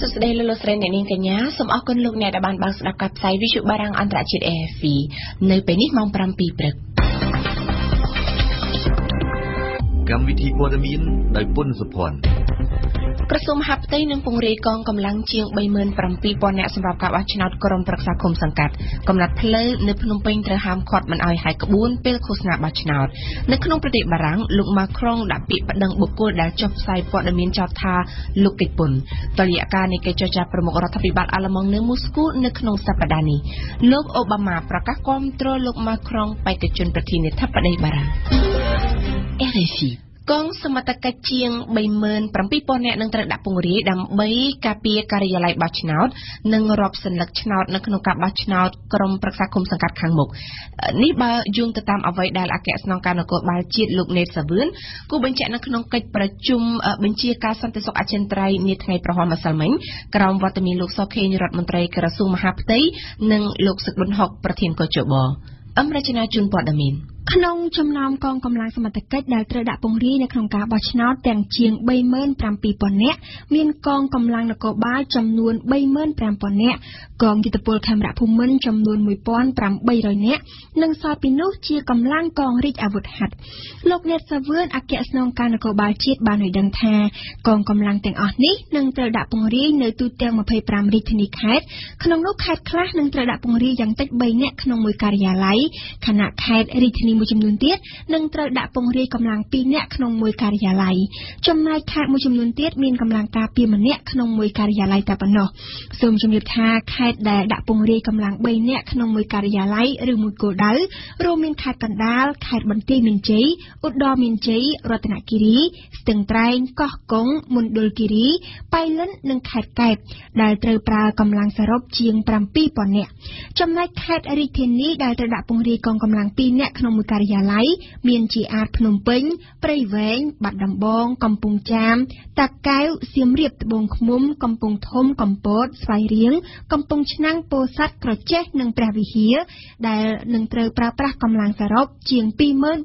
សួស្តីលោកលោកស្រីអ្នកនាងកញ្ញាសូមអរគុណលោកអ្នកដែលបានបើកស្ដាប់ការផ្សាយ Visual បារាំងអន្តរជាតិ AFP នៅពេលនេះម៉ោង7:00ព្រឹកកម្មវិធីព័ត៌មានដោយពុនសុភ័ណ្ឌ ក្រសួងមហាផ្ទៃនឹងពង្រាយកងកម្លាំងជាង37000នាក់សម្រាប់ការបោះឆ្នោតក្រុមប្រឹក្សាគុំសង្កាត់កំណត់ផ្លូវនៅភ្នំពេញត្រូវហាមឃាត់មិនឲ្យហាយក្បួនពេលឃោសនាបោះឆ្នោតនៅក្នុងប្រទេសបារាំងលោកម៉ាក្រុងដាក់ពាក្យប្តឹងបុគ្គលដែលចុះផ្សាយព័ត៌មានចោទថាលោកកិច្ចពុនតលយការនៃកិច្ចចរចាប្រមុខរដ្ឋាភិបាលអាល្លឺម៉ង់នៅមូស្គូនៅក្នុងសប្តាហ៍នេះលោកអូបាម៉ាប្រកាសគាំទ្រលោកម៉ាក្រុងបេក្ខជនប្រធានាធិបតីបារាំង RFI កងសមត្ថកិច្ចជាង37000នាក់នឹងត្រូវដាក់ពង្រាយដើម្បីការពារការិយាល័យបោះឆ្នោត និងរាប់សន្លឹកឆ្នោតនៅក្នុងការបោះឆ្នោតក្រុមប្រឹក្សាគុំសង្កាត់ខាងមុខនេះបើយោងទៅតាមអ្វីដែលអគ្គស្នងការនគរបាលជាតិលោកណេតសាវឿនគូបញ្ជាក់នៅក្នុងកិច្ចប្រជុំបញ្ជាការសន្តិសុខអចិន្ត្រៃយ៍នាថ្ងៃប្រហ័នម្សិលមិញក្រោមវត្តមានលោកសុខេងរដ្ឋមន្ត្រីក្រសួងមហាផ្ទៃនិងលោកសឹកប៊ុនហុកប្រធានកោជបអមរជនាជូនព័ត៌មាន ក្នុងចំណោមកងកម្លាំងសមត្ថកិច្ចដែលត្រូវដាក់ពង្រាយនៅក្នុងការបោះឆ្នោតទាំងជាង37,000នាក់មានកងកម្លាំងនគរបាលចំនួន35,000នាក់កងយុទ្ធពលខេមរៈភូមិន្ទចំនួន1,800នាក់និងសល់ពីនោះជាកម្លាំងកងរាជអាវុធហត្ថលោកអ្នកសាវឿនអគ្គស្នងការនគរបាលជាតិបានឲ្យដឹងថាកងកម្លាំងទាំងអស់នេះនឹងត្រូវដាក់ពង្រាយនៅទូទាំង25រាជធានីខេត្តក្នុងនោះខេត្តខ្លះនឹងត្រូវដាក់ពង្រាយយ៉ាងតិច3នាក់ក្នុងមួយការិយាល័យខណៈខេត្តរាជធានីមួយចំនួនទៀតនឹងត្រូវដាក់ពង្រាយកម្លាំង2នាក់ក្នុងមួយការិយាល័យចំណែកខេត្តមួយចំនួនទៀតមានកម្លាំងការពារម្នាក់ក្នុងមួយការិយាល័យតែប៉ុណ្ណោះសូមជម្រាបថាខេត្តដែលដាក់ពង្រាយកម្លាំង3នាក់ក្នុងមួយការិយាល័យឬមួយគោលដៅរួមមានខេត្តកណ្ដាលខេត្តបន្ទាយមានជ័យឧត្តរមានជ័យរតនគិរី ស្ទឹងត្រែងកោះកុងមណ្ឌលគិរីប៉ៃលិននិងខេត្តកែបដែលត្រូវប្រើកម្លាំងសរុបជាង7000នាក់ចំណែកខេត្តរាជធានីដែលត្រូវដាក់ពង្រាយកងកម្លាំង2នាក់ក្នុងមួយការិយាល័យមានជាអាចភ្នំពេញ ព្រៃវែង បាត់ដំបង កំពង់ចាម តាកែវសៀមរាបត្បូងឃ្មុំ កំពង់ធំ កំពត ស្វាយរៀង កំពង់ឆ្នាំងពោធិ៍សាត់ក្រចេះ និងព្រះវិហារ ដែលនឹងត្រូវប្រើប្រាស់កម្លាំងសរុបជាង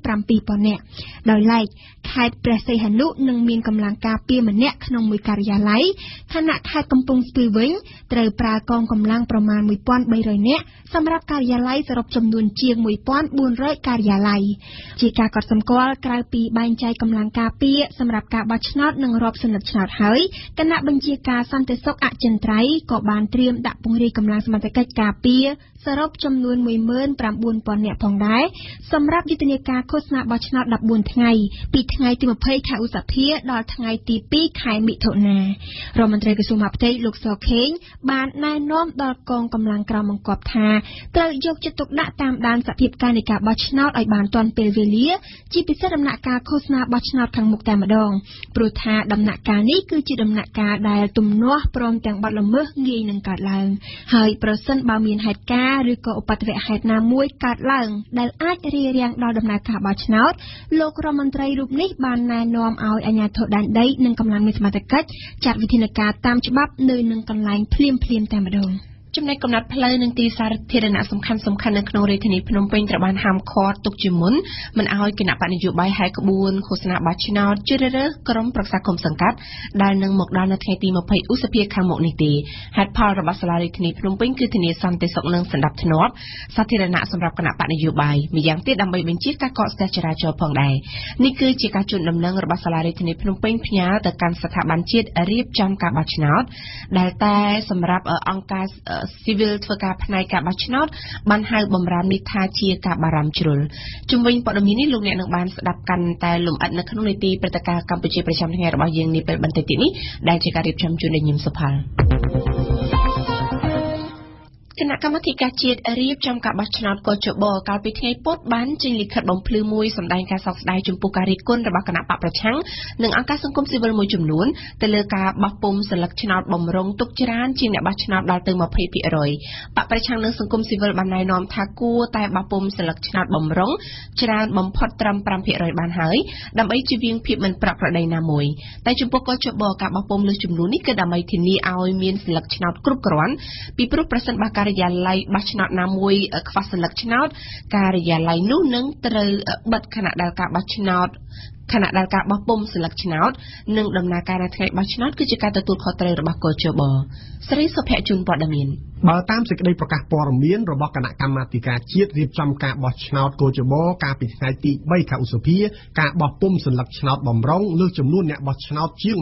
27000នាក់ដោយឡែកខេត្តព្រះសីហនុនឹងមានកម្លាំងការពារម្នាក់ក្នុងមួយការិយាល័យខណៈខេត្តកំពង់ស្ពឺវិញត្រូវប្រើកងកម្លាំងប្រមាណ1300នាក់សម្រាប់ការិយាល័យសរុបចំនួនជាង1400ការិយាល័យជាការកត់សម្គាល់ក្រៅពីបែងចែកកម្លាំងការពារសម្រាប់ការបោះឆ្នោតនិងរាប់សន្លឹកឆ្នោតហើយគណៈបញ្ជាការសន្តិសុខអចិន្ត្រៃយ៍ក៏បានត្រៀមដាក់ពង្រាយកម្លាំងសមត្ថកិច្ចការពារ សរុបចំនួន19000នាក់ផងដែរសម្រាប់យុទ្ធនាការឃោសនាបោះឆ្នោត14ថ្ងៃពីថ្ងៃទី20ខែឧសភាដល់ថ្ងៃទី2ខែមិថុនារដ្ឋមន្ត្រីក្រសួងមហាផ្ទៃលោកសខេងបានណែនាំដល់កងកម្លាំងក្រមបង្គាប់ថាត្រូវយកចិត្តទុកដាក់តាមដានសភាពការនៃការបោះឆ្នោតឲ្យបានទាន់ពេលវេលា ជាពិសេសដំណាក់កាលឃោសនាបោះឆ្នោតខាងមុខតែម្ដងព្រោះថាដំណាក់កាលនេះគឺជាដំណាក់កាលដែលទំនាស់ព្រមទាំងបាត់ល្មើសងាយនឹងកើតឡើងហើយប្រសិនបើមានហេតុការណ៍ឬក៏ឧបទ្ទវហេតុណាមួយកើតឡើង ដែលអាចរារាំងដល់ដំណើរការបោះឆ្នោតលោករដ្ឋមន្ត្រីរូបនេះបានណែនាំឲ្យអាជ្ញាធរដែនដីនិងកម្លាំងមានសមត្ថកិច្ចចាត់វិធានការតាមច្បាប់នៅនឹងកន្លែងភ្លាមៗតែម្ដង។ ចំណែកកំណត់ផ្លូវនិងទីសាធារណៈសំខាន់សំខាន់នៅក្នុងរាជធានីភ្នំពេញត្រូវបានហាមឃាត់ទុកជាមុនមិនឲ្យគណៈបកនយោបាយហែកក្បួនឃោសនាបោះឆ្នោតជ្រើសរើសក្រុមប្រឹក្សាគុំសង្កាត់ដែលនឹងមកដល់នៅថ្ងៃទី20ឧសភាខាងមុខនេះទេហេតុផលរបស់សាលារាជធានីភ្នំពេញគឺធានាសន្តិសុខនិងសណ្ដាប់ធ្នាប់សាធារណៈសម្រាប់គណៈបកនយោបាយម្យ៉ាងទៀតដើម្បីបញ្ជាការកកស្ទះចរាចរណ៍ផងដែរនេះគឺជាការជូនដំណឹងរបស់សាលារាជធានីភ្នំពេញផ្ញើទៅកាន់ស្ថាប័នជាតិរៀបចំការបោះឆ្នោតដែលតែសម្រាប់អង្គការ Civil ធ្វើការផ្នែកការបោះឆ្នោតបានហៅបំរាមនេះថាជាការបារម្ភជ្រុលជំវិញព័ត៌មាននេះលោកអ្នកនឹងបានស្ដាប់កាន់តែលំអិតនៅក្នុងនីតិព្រឹត្តិការណ៍កម្ពុជាប្រចាំថ្ងៃរបស់យើងនាពេលបន្តិចទៀតនេះដែលជាការរៀបចំជូនដោយញឹមសុផាល់ គណៈកម្មាធិការជាតិរៀបចំការបោះឆ្នោតកោជបកាលពីថ្ងៃពុធបានចេញលិខិតបំភ្លឺមួយសម្ដែងការសោកស្ដាយចំពោះការរិះគន់របស់គណៈបកប្រឆាំងនិងអង្គការសង្គមស៊ីវិលមួយចំនួនទៅលើការបោះពុម្ពសិលឹកឆ្នោតបំរុងទុកច្រើនជាងអ្នកបោះឆ្នោតដល់ទៅ20%បកប្រឆាំងនិងសង្គមស៊ីវិលបានណែនាំថាគួរតែបោះពុម្ពសិលឹកឆ្នោតបំរុងច្រើនបំផុតត្រឹម5%បានហើយដើម្បីជៀសវាងភាពមិនប្រក្រតីណាមួយតែចំពោះកោជបការបោះពុម្ពលើសចំនួននេះគឺដើម្បីធានាឲ្យមានសិលឹកឆ្នោតគ្រប់គ្រាន់ពីព្រោះប្រសិនបើការិយាល័យបោះឆ្នោតណាមួយខ្វះសន្លឹកឆ្នោតការិយាល័យនោះនឹងត្រូវបិទខណៈដែលការបោះឆ្នោតខណៈដែលការបោះពុម្ពស្លឹកឆ្នោតនិងដំណើរការនៅថ្ងៃបោះឆ្នោតគឺជាការទទួលខុសត្រូវរបស់កោជបស្រីសុភ័ក្រជួនព័ត៌មានបើតាមសេចក្តីប្រកាសព័ត៌មានរបស់គណៈកម្មាធិការជាតិរៀបចំការបោះឆ្នោតកោជបកាលពីថ្ងៃទី3ខែឧសភាការបោះពុម្ពសន្លឹកឆ្នោតបំរុងលើសចំនួនអ្នកបោះឆ្នោតជាង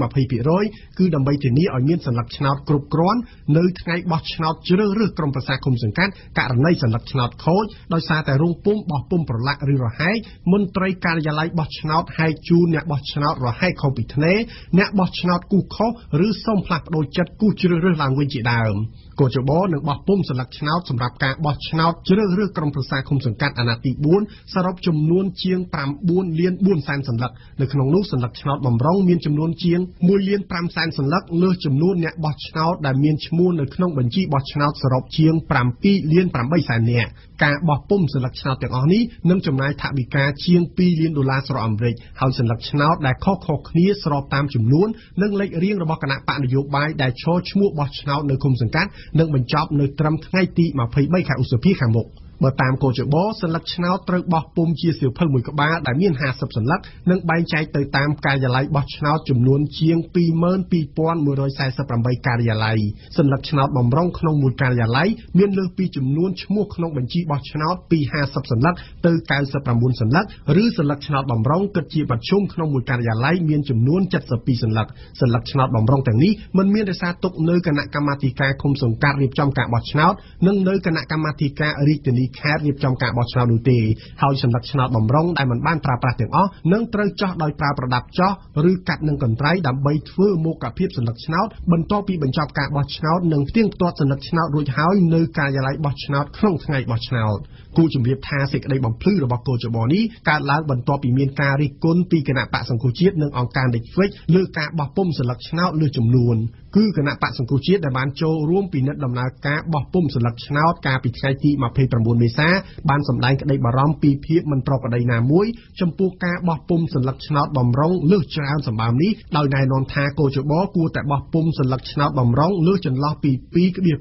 20%គឺដើម្បីធានាឲ្យមានសន្លឹកឆ្នោតគ្រប់គ្រាន់នៅថ្ងៃបោះឆ្នោតជ្រើសរើសក្រុមប្រឹក្សាគុំសង្កាត់ករណីសន្លឹកឆ្នោតខូចដោយសារតែរោងពុម្ពបោះពុម្ពប្រឡាក់ឬរហែកមន្ត្រីការិយាល័យបោះឆ្នោតហែកជូនអ្នកបោះឆ្នោតរហែកខុសពីធ្នេអ្នកបោះឆ្នោតគូខុសឬសូមផ្លាស់ប្ដូរចិត្តគូជ្រើសរើសឡើងវិញជាដើមកោជបនឹងបោះពុម្ពសន្លឹកឆ្នោតសម្រាប់ការបោះឆ្នោតជ្រើសរើសក្រុមប្រឹក្សាគុំសង្កាត់អាណត្តិទី4សរុបចំនួនជាង9លាន4សែនសន្លឹកនៅក្នុងនោះសន្លឹកឆ្នោតបំរុងមានចំនួនជាង1លាន5សែនសន្លឹកលើសចំនួនអ្នកបោះឆ្នោតដែលមានឈ្មោះនៅក្នុងបញ្ជីបោះឆ្នោតសរុបជាង7លាន8សែននាក់ ការបោះពុម្ពសន្លឹកឆ្នោតទាំងអស់នេះនឹងចំណាយថវិកាជាង2លានដុល្លារសហរដ្ឋអាមេរិកហើយសន្លឹកឆ្នោតដែលខុសៗគ្នាស្របតាមចំនួននិងលេខរៀងរបស់គណៈបកនយោបាយដែលឈរឈ្មោះបោះឆ្នោតនៅគុំសង្កាត់នឹងបញ្ចប់នៅត្រឹមថ្ងៃទី23ខែឧសភាខាងមុខ។ បើតាមកោជបសន្លឹកឆ្នោតត្រូវបោះពុំជាសៀវភៅមួយក្បាលដែលមាន50សន្លឹកនិងបែងចែកទៅតាមការិយាល័យបោះឆ្នោតចំនួនជាង22148ការិយាល័យសន្លឹកឆ្នោតបំរុងក្នុងមួយការិយាល័យមានលើសពីចំនួនឈ្មោះក្នុងបញ្ជីបោះឆ្នោតពី50សន្លឹកទៅ99សន្លឹកឬសន្លឹកឆ្នោតបំរុងគិតជាបច្ចុប្បន្នក្នុងមួយការិយាល័យមានចំនួន72សន្លឹកសន្លឹកឆ្នោតបំរុងទាំងនេះមិនមានរសារទុកនៅគណៈកម្មាធិការឃុំសង្កាត់រៀបចំការបោះឆ្នោតនិងនៅគណៈកម្មាធិការរាជធានីខេត្តរៀបចំការបោះឆ្នោតនោះទេហើយសន្លឹកឆ្នោតបំរុងដែលមិនបានប្រើប្រាស់ទាំងអស់នឹងត្រូវចោះដោយប្រើប្រដាប់ចោះឬកាត់នឹងកន្ត្រៃដើម្បីធ្វើមុខភាពសន្លឹកឆ្នោតបន្ទាប់ពីបញ្ចប់ការបោះឆ្នោតនិងផ្ទៀងផ្ទាត់សន្លឹកឆ្នោតរួចហើយនៅការិយាល័យបោះឆ្នោតក្នុងថ្ងៃបោះឆ្នោត គូជំរាបថាសេចក្តីបំភ្លឺរបស់កោចបនេះកើតឡើងបន្ទាប់ពីមានការរិះគន់ពីគណៈបកសង្គ្រោះជាតិនិងអង្គការ Netflix លើការបោះពុម្ពសន្លឹកឆ្នោតលើចំនួនគឺគណៈបកសង្គ្រោះជាតិដែលបានចូលរួមពិនិត្យដំណើរការបោះពុម្ពសន្លឹកឆ្នោតកាលពីថ្ងៃទី29មេសាបានសម្ដែងក្តីបារម្ភពីភាពមិនប្រក្រតីណាមួយចំពោះការបោះពុម្ពសន្លឹកឆ្នោតបំរុងលើសច្រើនសម្បើមនេះដោយណែនាំថាកោជបគួរតែបោះពុម្ពសន្លឹកឆ្នោតបំរុងលើសចន្លោះពី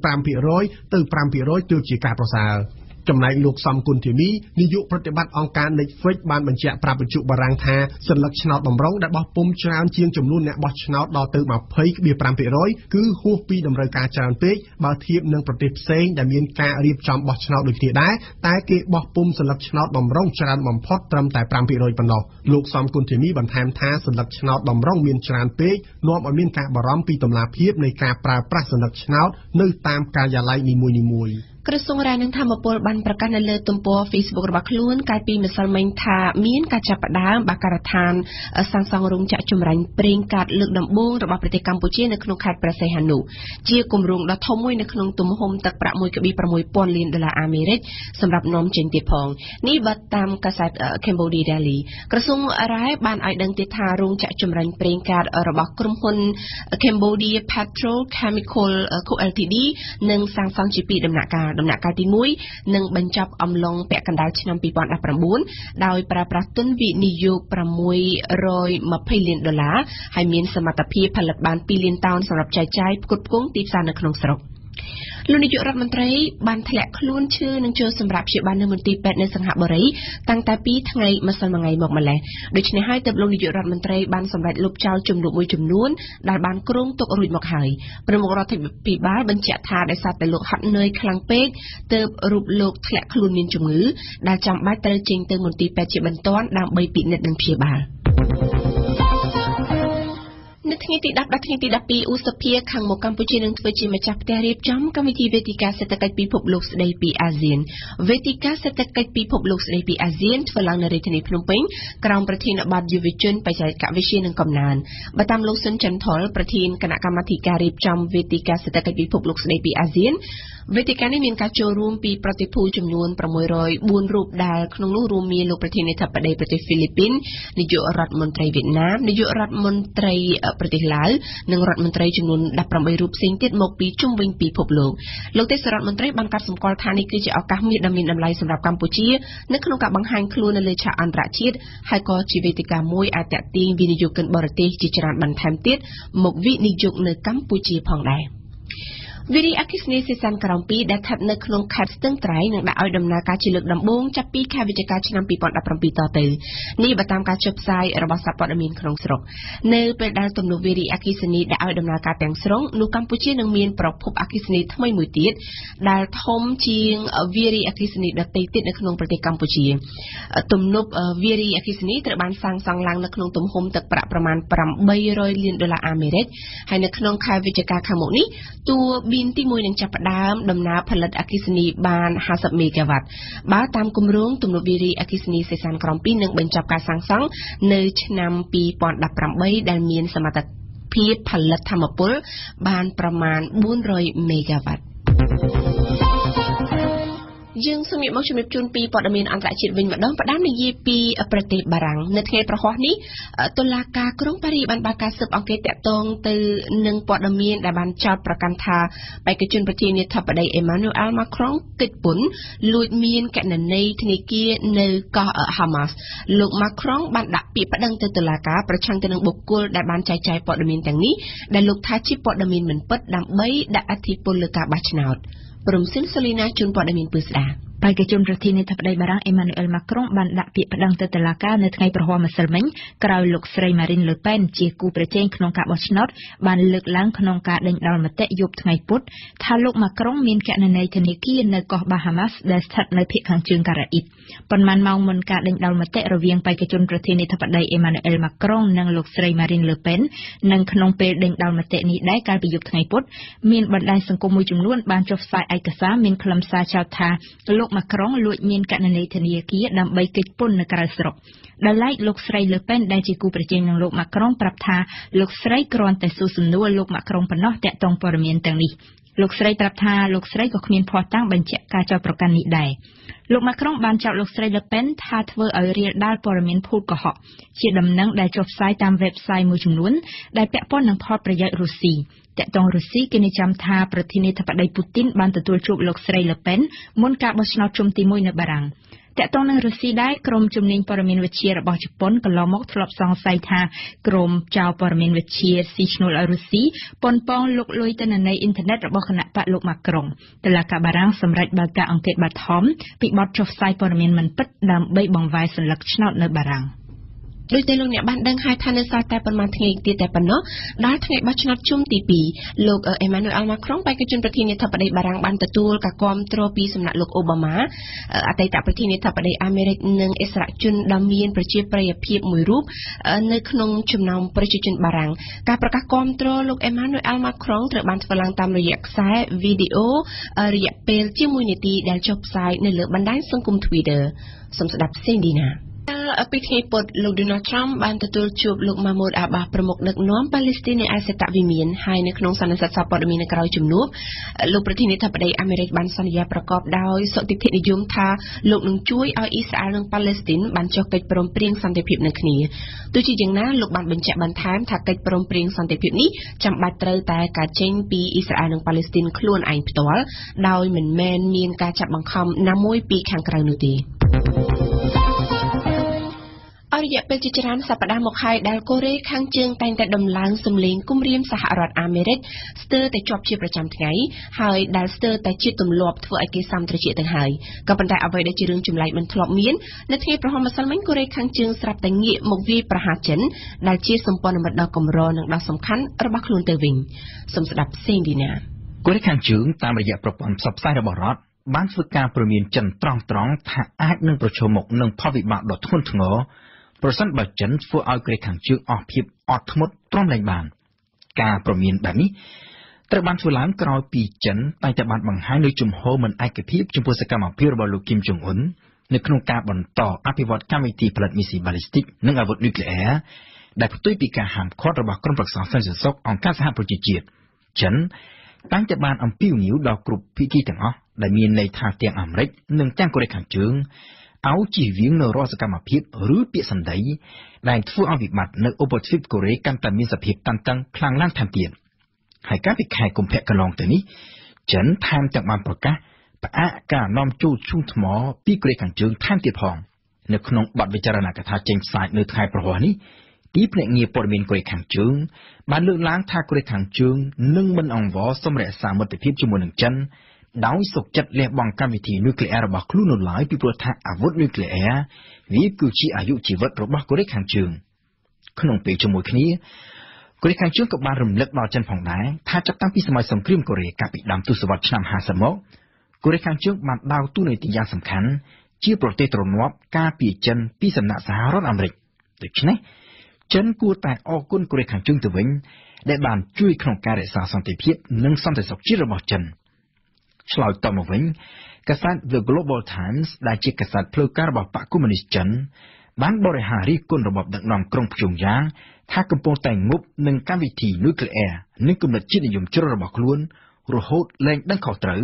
2.5%ទៅ5%ទើបជាការប្រសើរ ចំណែកលោកសំគុណធីមីនាយកប្រតិបត្តិអង្គការ Netflix បានបញ្ជាក់ប្រាប់បញ្ជុបារាំងថាសញ្ញាឆ្នោតបំរុងដែលបោះពុំច្រើនជាងចំនួនអ្នកបោះឆ្នោតដល់ទៅ20.5%គឺហួសពីតម្រូវការច្រើនពេកបើធៀបនឹងប្រទេសផ្សេងដែលមានការរៀបចំបោះឆ្នោតដូចគ្នាដែរតែគេបោះពុំសញ្ញាឆ្នោតបំរុងច្រើនបំផុតត្រឹមតែ5%ប៉ុណ្ណោះលោកសំគុណធីមីបន្ថែមថាសញ្ញាឆ្នោតបំរុងមានច្រើនពេកនាំឲ្យមានការបារម្ភពីតម្លាភាពនៃការប្រើប្រាស់សញ្ញាឆ្នោតនៅតាមការិយាល័យនីមួយៗ ក្រសួងរាយនឹងធម្មពលបានប្រកាសនៅលើទំព័រ Facebook របស់ខ្លួនកាលពីម្សិលមិញថាមានការចាប់ផ្ដើមបាការដ្ឋានសាងសង់រោងចក្រចម្រាញ់ប្រេងកាតលើកដំបូងរបស់ប្រទេសកម្ពុជានៅក្នុងខេត្តព្រះសីហនុជាគម្រោងដ៏ធំមួយនៅក្នុងទំហំទឹកប្រាក់1.6000លានដុល្លារអាមេរិកសម្រាប់នាំចេញទៀតផងនេះបើតាមកាសែត Cambodia Daily ក្រសួងរាយបានឲ្យដឹងទៀតថារោងចក្រចម្រាញ់ប្រេងកាតរបស់ក្រុមហ៊ុន Cambodia Petrochemical Co Ltd នឹងសាងសង់ជាពីរដំណាក់កាលដំណាក់កាលទី1នឹងបញ្ចប់អំឡុងពាក់កណ្ដាលឆ្នាំ2019ដោយប្រើប្រាស់ទុនវិនិយោគ620លានដុល្លារហើយមានសមត្ថភាពផលិតបាន2លានតោនសម្រាប់ចែកចាយផ្គត់ផ្គង់ទីផ្សារនៅក្នុងស្រុក។ លោកនាយករដ្ឋមន្ត្រីបានធ្លាក់ខ្លួនឈឺនឹងចូលសម្រាប់ព្យាបាលនៅមន្ទីរពេទ្យនៅសង្ហបុរីតាំងតែពីថ្ងៃម្សិលមិញមកម្លេះដូច្នេះហើយទើបលោកនាយករដ្ឋមន្ត្រីបានសម្រេចលុបចោលជំនួបមួយចំនួនដែលបានគ្រោងទុករួចមកហើយប្រមុខរដ្ឋាភិបាលបញ្ជាក់ថាដោយសារតែលោកហត់នឿយខ្លាំងពេកទើបរូបលោកធ្លាក់ខ្លួនមានជំងឺដែលចាំបាច់ត្រូវចេញទៅមន្ទីរពេទ្យជាបន្ទាន់ដើម្បីពិនិត្យនិងព្យាបាលនៅ ថ្ងៃទី10ដល់ថ្ងៃទី12ឧសភាខាងមុខកម្ពុជានឹងធ្វើជាម្ចាស់ផ្ទះរៀបចំកម្មវិធីវេទិកាសេដ្ឋកិច្ចពិភពលោកស្ដីពីអាស៊ានវេទិកាសេដ្ឋកិច្ចពិភពលោកស្ដីពីអាស៊ានធ្វើឡើងនៅរាជធានីភ្នំពេញក្រោមប្រធានបទយុវជនបច្ចេកវិទ្យានិងកំណើនបើតាមលោកសុនចន្ទថុលប្រធានគណៈកម្មាធិការរៀបចំវេទិកាសេដ្ឋកិច្ចពិភពលោកស្ដីពីអាស៊ាន វេទិកានេះមានការចូលរួមពីប្រតិភូចំនួន604រូបដែលក្នុងនោះរួមមានលោកប្រធានាធិបតីប្រទេសហ្វីលីពីននាយករដ្ឋមន្ត្រីវៀតណាមនាយករដ្ឋមន្ត្រីប្រទេសឡាវនិងរដ្ឋមន្ត្រីចំនួន18រូបផ្សេងទៀតមកពីជុំវិញពិភពលោកលោកទេសរដ្ឋមន្ត្រីបានកាត់សម្គាល់ថានេះគឺជាឱកាសមាសដ៏មានតម្លៃសម្រាប់កម្ពុជានៅក្នុងការបង្ហាញខ្លួននៅលើឆាកអន្តរជាតិហើយក៏ជាវេទិកាមួយអាចតាក់ទាញវិនិយោគិនបរទេសជាច្រើនបន្ថែមទៀតមកវិនិយោគនៅកម្ពុជាផងដែរ។ វិរិយអគ្គិសនីសេសានក្រំ2ដែលស្ថិតនៅក្នុងខេត្តស្ទឹងត្រែងនឹងដាក់ឲ្យដំណើរការជាលើកដំបូងចាប់ពីខែវិច្ឆិកាឆ្នាំ2017តទៅនេះបើតាមការចុះផ្សាយរបស់សារព័ត៌មានក្នុងស្រុកនៅពេលដែលទំនប់វារីអគ្គិសនីដាក់ឲ្យដំណើរការទាំងស្រុងនោះកម្ពុជានឹងមានប្រភពអគ្គិសនីថ្មីមួយទៀតដែលធំជាងវារីអគ្គិសនីដទៃទៀតនៅក្នុងប្រទេសកម្ពុជា ទំនប់វារីអគ្គិសនីត្រូវបានសាងសង់ឡើងនៅក្នុងទំហំទឹកប្រាក់ប្រមាណ800លានដុល្លារអាមេរិកហើយនៅក្នុងខែវិច្ឆិកាខាងមុខនេះតួប៊ីនទី1នឹងចាប់ផ្ដើមដំណើរផលិតអគ្គិសនីបាន50មេហ្គាវ៉ាត់បើតាមគម្រោងទំនប់វារីអគ្គិសនីសេសានក្រំ2នឹងបញ្ចប់ការសាងសង់នៅឆ្នាំ2018ដែលមានសមត្ថភាពផលិតធម្មពលបានប្រមាណ400មេហ្គាវ៉ាត់ យើងសូមយកមកជំរាបជូនពីព័ត៌មានអន្តរជាតិវិញម្ដងផ្ដើមនិយាយពីប្រទេសបារាំងនៅថ្ងៃប្រហោះនេះតុលាការក្រុងប៉ារីបានបើកការស៊ើបអង្កេតតាក់ទងទៅនឹងព័ត៌មានដែលបានចោទប្រកាន់ថាបេក្ខជនប្រធានាធិបតីអេម៉ានូអែលម៉ាក្រុងគិតពន្ធលួចមានគណនីធនាគារនៅកោះហាម៉ាស់លោកម៉ាក្រុងបានដាក់ពាក្យប្តឹងទៅតុលាការប្រឆាំងទៅនឹងបុគ្គលដែលបានចែកចាយព័ត៌មានទាំងនេះដែលលោកថាជាព័ត៌មានមិនពិតដើម្បីដាក់អធិបុលលើការបោះឆ្នោត។ ព្រំសិនសូលីណាជូនព័ត៌មានពឺស្ដា បេក្ខជនប្រធានាធិបតីបារាំងអេម៉ានូអែលម៉ាក្រុងបានដាក់ពាក្យប្តឹងទៅតុលាការនៅថ្ងៃប្រហ័សម្សិលមិញក្រោយលោកស្រីម៉ារីនលឺប៉ែនជាគូប្រជែងក្នុងការបោះឆ្នោតបានលើកឡើងក្នុងការដេញដោលមតិយប់ថ្ងៃពុធថាលោកម៉ាក្រុងមានគណនីធនាគារនៅកោះបាហាម៉ាស់ដែលស្ថិតនៅភាគខាងជើងការ៉ាអ៊ីបប៉ុន្មានម៉ោងមុនការដេញដោលមតិរវាងបេក្ខជនប្រធានាធិបតីអេម៉ានូអែលម៉ាក្រុងនិងលោកស្រីម៉ារីនលឺប៉ែននិងក្នុងពេលដេញដោលមតិនេះដែរកាលពីយប់ថ្ងៃពុធមានបណ្ដាញសង្គមមួយចំនួនបានចុះផ្សាយឯកសារមានខ្លឹមសារចោទថាលោកម៉ាក្រុងលួចមានគណនីធនាគារដើម្បីគេចពន្ធនៅក្រៅស្រុកដោយឡែកលោកស្រីលឺប៉ែនដែលជាគូប្រជែងនឹងលោកម៉ាក្រុងប្រាប់ថាលោកស្រីគ្រាន់តែសួរសំណួរលោកម៉ាក្រុងប៉ុណ្ណោះតាក់ទងព័ត៌មានទាំងនេះលោកស្រីប្រាប់ថាលោកស្រីក៏គ្មានភ័ស្តុតាងបញ្ជាក់ការចោទប្រកាន់នេះដែរលោកម៉ាក្រុងបានចោទលោកស្រីលឺប៉ែនថាធ្វើឲ្យរាលដាលព័ត៌មានភូតកុហកជាដំណឹងដែលចុះផ្សាយតាម website មួយចំនួនដែលពាក់ព័ន្ធនឹងផលប្រយោជន៍រុស្ស៊ី តកតងរុស្ស៊ីគេនិចាំថាប្រធានាធិបតីពូទីនបានទទួលជួបលោកស្រីលប៉ិនមុនការបោះឆ្នោតជុំទី1នៅបារាំងតកតងនឹងរុស្ស៊ីដែរក្រមជំនាញព័ត៌មានវិទ្យារបស់ជប៉ុនកន្លងមកធ្លាប់សង្ស័យថាក្រមចៅព័ត៌មានវិទ្យាស៊ីឈ្នួលរុស្ស៊ីប៉ុនប៉ងលុកលុយទិន្នន័យអ៊ីនធឺណិតរបស់គណៈបកលោកម៉ាក្រុងតឡាកាបារាំងសម្រេចបើកការអង្កេតបាធំពីបទចុះផ្សាយព័ត៌មានមិនពិតដើម្បីបង្វែរសញ្ញាឆ្នោតនៅបារាំង។ ដូចតែលោកអ្នកបានដឹងហើយថានៅសល់តែប៉ុន្មានថ្ងៃទៀតតែប៉ុណ្ណោះដល់ថ្ងៃបោះឆ្នោតជុំទី2លោកអេម៉ានូអែលម៉ាក្រុងបេក្ខជនប្រធានាធិបតីបារាំងបានទទួលការគាំទ្រពីសំណាក់លោកអូបាម៉ាអតីតប្រធានាធិបតីអាមេរិកនិងអិសរាជជនដ៏មានប្រជាប្រិយភាពមួយរូបនៅក្នុងចំណោមប្រជាជនបារាំងការប្រកាសគាំទ្រលោកអេម៉ានូអែលម៉ាក្រុងត្រូវបានធ្វើឡើងតាមរយៈខ្សែវីដេអូរយៈពេលជាមួយនាទីដែលចុះផ្សាយនៅលើបណ្ដាញសង្គម Twitter សូមស្ដាប់ផ្សេងឌីណា ពីថ្ងៃពុធលោក Donald Trump បានទទួលជួបលោក Mahmoud Abbas ប្រមុខដឹកនាំប៉ាឡេស្ទីននៃឯកតវិមានហើយនៅក្នុងសន្និសីទសព័ត៌មាននៅក្រៅជំនួបលោកប្រធានាធិបតីអាមេរិកបានសន្យាប្រកបដោយសុតិធិនិយមថាលោកនឹងជួយឲ្យអ៊ីស្រាអែលនិងប៉ាឡេស្ទីនបានចុះកិច្ចព្រមព្រៀងសន្តិភាពនឹងគ្នាទោះជាយ៉ាងណាលោកបានបញ្ជាក់បន្ថែមថាកិច្ចព្រមព្រៀងសន្តិភាពនេះចាំបាច់ត្រូវតែការចេញពីអ៊ីស្រាអែលនិងប៉ាឡេស្ទីនខ្លួនឯងផ្ទាល់ដោយមិនមែនមានការចាប់បង្ខំណាមួយពីខាងក្រៅនោះទេអ រិយៈពេលជាច្រើនសប្តាហ៍មកហើយដែលកូរ៉េខាងជើងតែងតែដំឡើងសម្លេងគំរាមសហរដ្ឋអាមេរិកស្ទើរតែជាប់ជាប្រចាំថ្ងៃហើយដែលស្ទើរតែជាទម្លាប់ធ្វើឲ្យគេសាំត្រជាទៅហើយក៏ប៉ុន្តែអ្វីដែលជារឿងចម្លែកមិនធ្លាប់មាននៅថ្ងៃប្រហមម្សិលមិញកូរ៉េខាងជើងស្រាប់តែងាកមកវាយប្រហារចិនដែលជាសម្ព័ន្ធមិត្តដ៏កម្រនិងដ៏សំខាន់របស់ខ្លួនទៅវិញសូមស្ដាប់ផ្សេងទីណាកូរ៉េខាងជើងតាមរយៈប្រព័ន្ធផ្សព្វផ្សាយរបស់រដ្ឋបានធ្វើការព្រមានចិនត្រង់ត្រង់ថាអាចនឹងប្រឈមមុខនឹងផលវិបាកដ៏ធ្ងន់ធ្ងរ ប្រសិនបើចិនធ្វើឲ្យកូរ៉េខាងជើងអស់ភាពអត់ធ្មត់ទ្រាំលែងបាន ការប្រមានបែបនេះត្រូវបានធ្វើឡើងក្រោយពីចិនតែងតែបានបង្ហាញនូវជំហរមិនឯកភាពចំពោះសកម្មភាពរបស់លោកគីមចុងអ៊ុននៅក្នុងការបន្តអភិវឌ្ឍកម្មវិធីផលិតមីស៊ីបាឡីស្ទិកនិងអាវុធនុយក្លេអ៊ែរដែលផ្ទុយពីការហាមឃាត់របស់ក្រុមប្រឹក្សាសន្តិសុខអង្គការសហប្រជាជាតិចិនតែងតែបានអំពាវនាវដល់គ្រប់ភាគីទាំងអស់ដែលមានន័យថាទាំងអាមេរិកនិងទាំងកូរ៉េខាងជើង ឲ្យជៀសវាងនៅរាល់សកម្មភាពឬពាក្យសម្ដីដែលធ្វើឲ្យវិបត្តិនៅឧបទ្វីបកូរ៉េកាន់តែមានសភាពតានតឹងខ្លាំងឡើងថែមទៀតហើយកាលពីខែកុម្ភៈកន្លងទៅនេះចិនថែមទាំងបានប្រកាសផ្អាកការនាំចូលឈូងថ្មពីកូរ៉េខាងជើងថែមទៀតផងនៅក្នុងបទវិចារណកថាចេញផ្សាយនៅថ្ងៃប្រហ័សនេះទីភ្នាក់ងារព័ត៌មានកូរ៉េខាងជើងបានលើកឡើងថាកូរ៉េខាងជើងនឹងមិនអង្វរសម្រក្សាមិត្តភាពជាមួយនឹងចិន ដោយសុខចិត្តលះបង់កម្មវិធីនុយក្លេអ៊ែររបស់ខ្លួននៅឡើយពីព្រោះថាអាវុធនុយក្លេអ៊ែរវាគឺជាអាយុជីវិតរបស់កូរ៉េខាងជើងក្នុងពេលជាមួយគ្នាកូរ៉េខាងជើងក៏បានរំលឹកដល់ចិនផងដែរថាចាប់តាំងពីសម័យសង្គ្រាមកូរ៉េកាលពីដើមទសវត្សរ៍ឆ្នាំ50មកកូរ៉េខាងជើងបានដើរតួនាទីយ៉ាងសំខាន់ជាប្រទេសទ្រនាប់ការពារចិនពីសំណាក់សហរដ្ឋអាមេរិកដូច្នេះចិនគួរតែអរគុណកូរ៉េខាងជើងទៅវិញដែលបានជួយក្នុងការរក្សាសន្តិភាពនិងសន្តិសុខជាតិរបស់ចិន ឆ្លើយតបមកវិញកាសែត The Global Times ដែលជាកាសែតផ្លូវការរបស់បកកុម្មុយនីសចិនបានបរិហារិះគន់របបដឹកនាំក្រុងភ្យុងយ៉ាង ថាកំពុងតែងប់នឹងកម្មវិធីនុយក្លេអ៊ែរនិងគំនិតជាតិនិយមជ្រុលរបស់ខ្លួន រហូតលែងដឹងខុសត្រូវ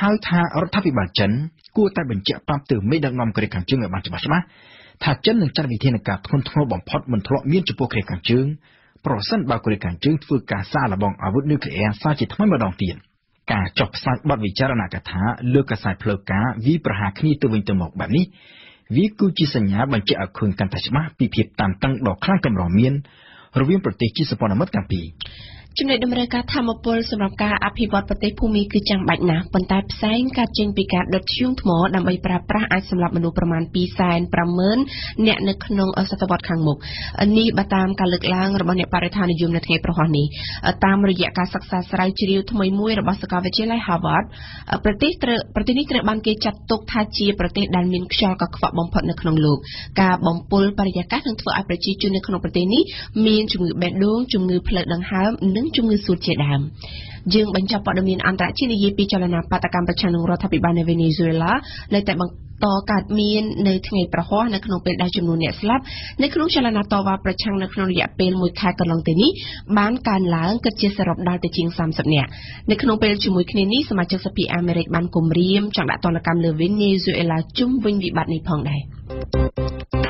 ហើយថារដ្ឋាភិបាលចិនគួរតែបញ្ជាក់ប្រាប់ទៅមេដឹកនាំកូរ៉េខាងជើងឲ្យបានច្បាស់ៗថាចិននឹងចាត់វិធានការធ្ងន់ធ្ងរបំផុតមិនធ្លាប់មានចំពោះកូរ៉េខាងជើងប្រសិនបើកូរ៉េខាងជើងធ្វើការសាកល្បងអាវុធនុយក្លេអ៊ែរសារជាថ្មីម្ដងទៀត ការចុះផ្សាយបទវិចារណកថាលើកាសែតផ្លូវការវាប្រហារគ្នាទៅវិញទៅមកបែបនេះវាគឺជាសញ្ញាបញ្ជាក់ឲ្យឃើញកាន់តែច្បាស់ពីភាពតានតឹងដ៏ខ្លាំងកម្រមានរវាងប្រទេសជាសម្ព័ន្ធមិត្តទាំងពីរ ចំណុចតម្រូវការធម្មពលសម្រាប់ការអភិវឌ្ឍប្រទេសភូមិគឺចាំបាច់ណាស់ប៉ុន្តែផ្សែងកាត់ចេញពីការដុតធ្យូងថ្មដើម្បីប្រើប្រាស់អាចសម្លាប់មនុស្សប្រមាណ250,000អ្នកនៅក្នុងសតវត្សខាងមុខនេះបើតាមការលើកឡើងរបស់អ្នកបរិស្ថាននិយមនៅថ្ងៃប្រហោះនេះតាមរយៈការសិក្សាស្រាវជ្រាវថ្មីមួយរបស់សាកលវិទ្យាល័យ Harvard ប្រទេសប្រទេសនេះត្រូវបានគេចាត់ទុកថាជាប្រទេសដែលមានខ្យល់កខ្វក់បំផុតនៅក្នុងលោកការបំពុលបរិយាកាសនឹងធ្វើឲ្យប្រជាជននៅក្នុងប្រទេសនេះមានជំងឺបេះដូងជំងឺផ្លូវដង្ហើមនិងជំងឺសួតជាដើមយើងបញ្ចប់ព័ត៌មានអន្តរជាតិនិយាយពីចលនាបាតកម្មប្រឆាំងនឹងរដ្ឋាភិបាលនៅវេណេស៊ុយអេឡានៅតែបន្តកើតមាននៅថ្ងៃប្រហោះនៅក្នុងពេលដែលចំនួនអ្នកស្លាប់នៅក្នុងចលនាតវ៉ាប្រឆាំងនៅក្នុងរយៈពេល1ខែកន្លងទៅនេះបានកើនឡើងគិតជាសរុបដល់ទៅជាង30នាក់នៅក្នុងពេលជាមួយគ្នានេះសមាជិកសភាអាមេរិកបានគម្រាមចង់ដាក់ទណ្ឌកម្មលើវេណេស៊ុយអេឡាជុំវិញវិបត្តិនេះផងដែរ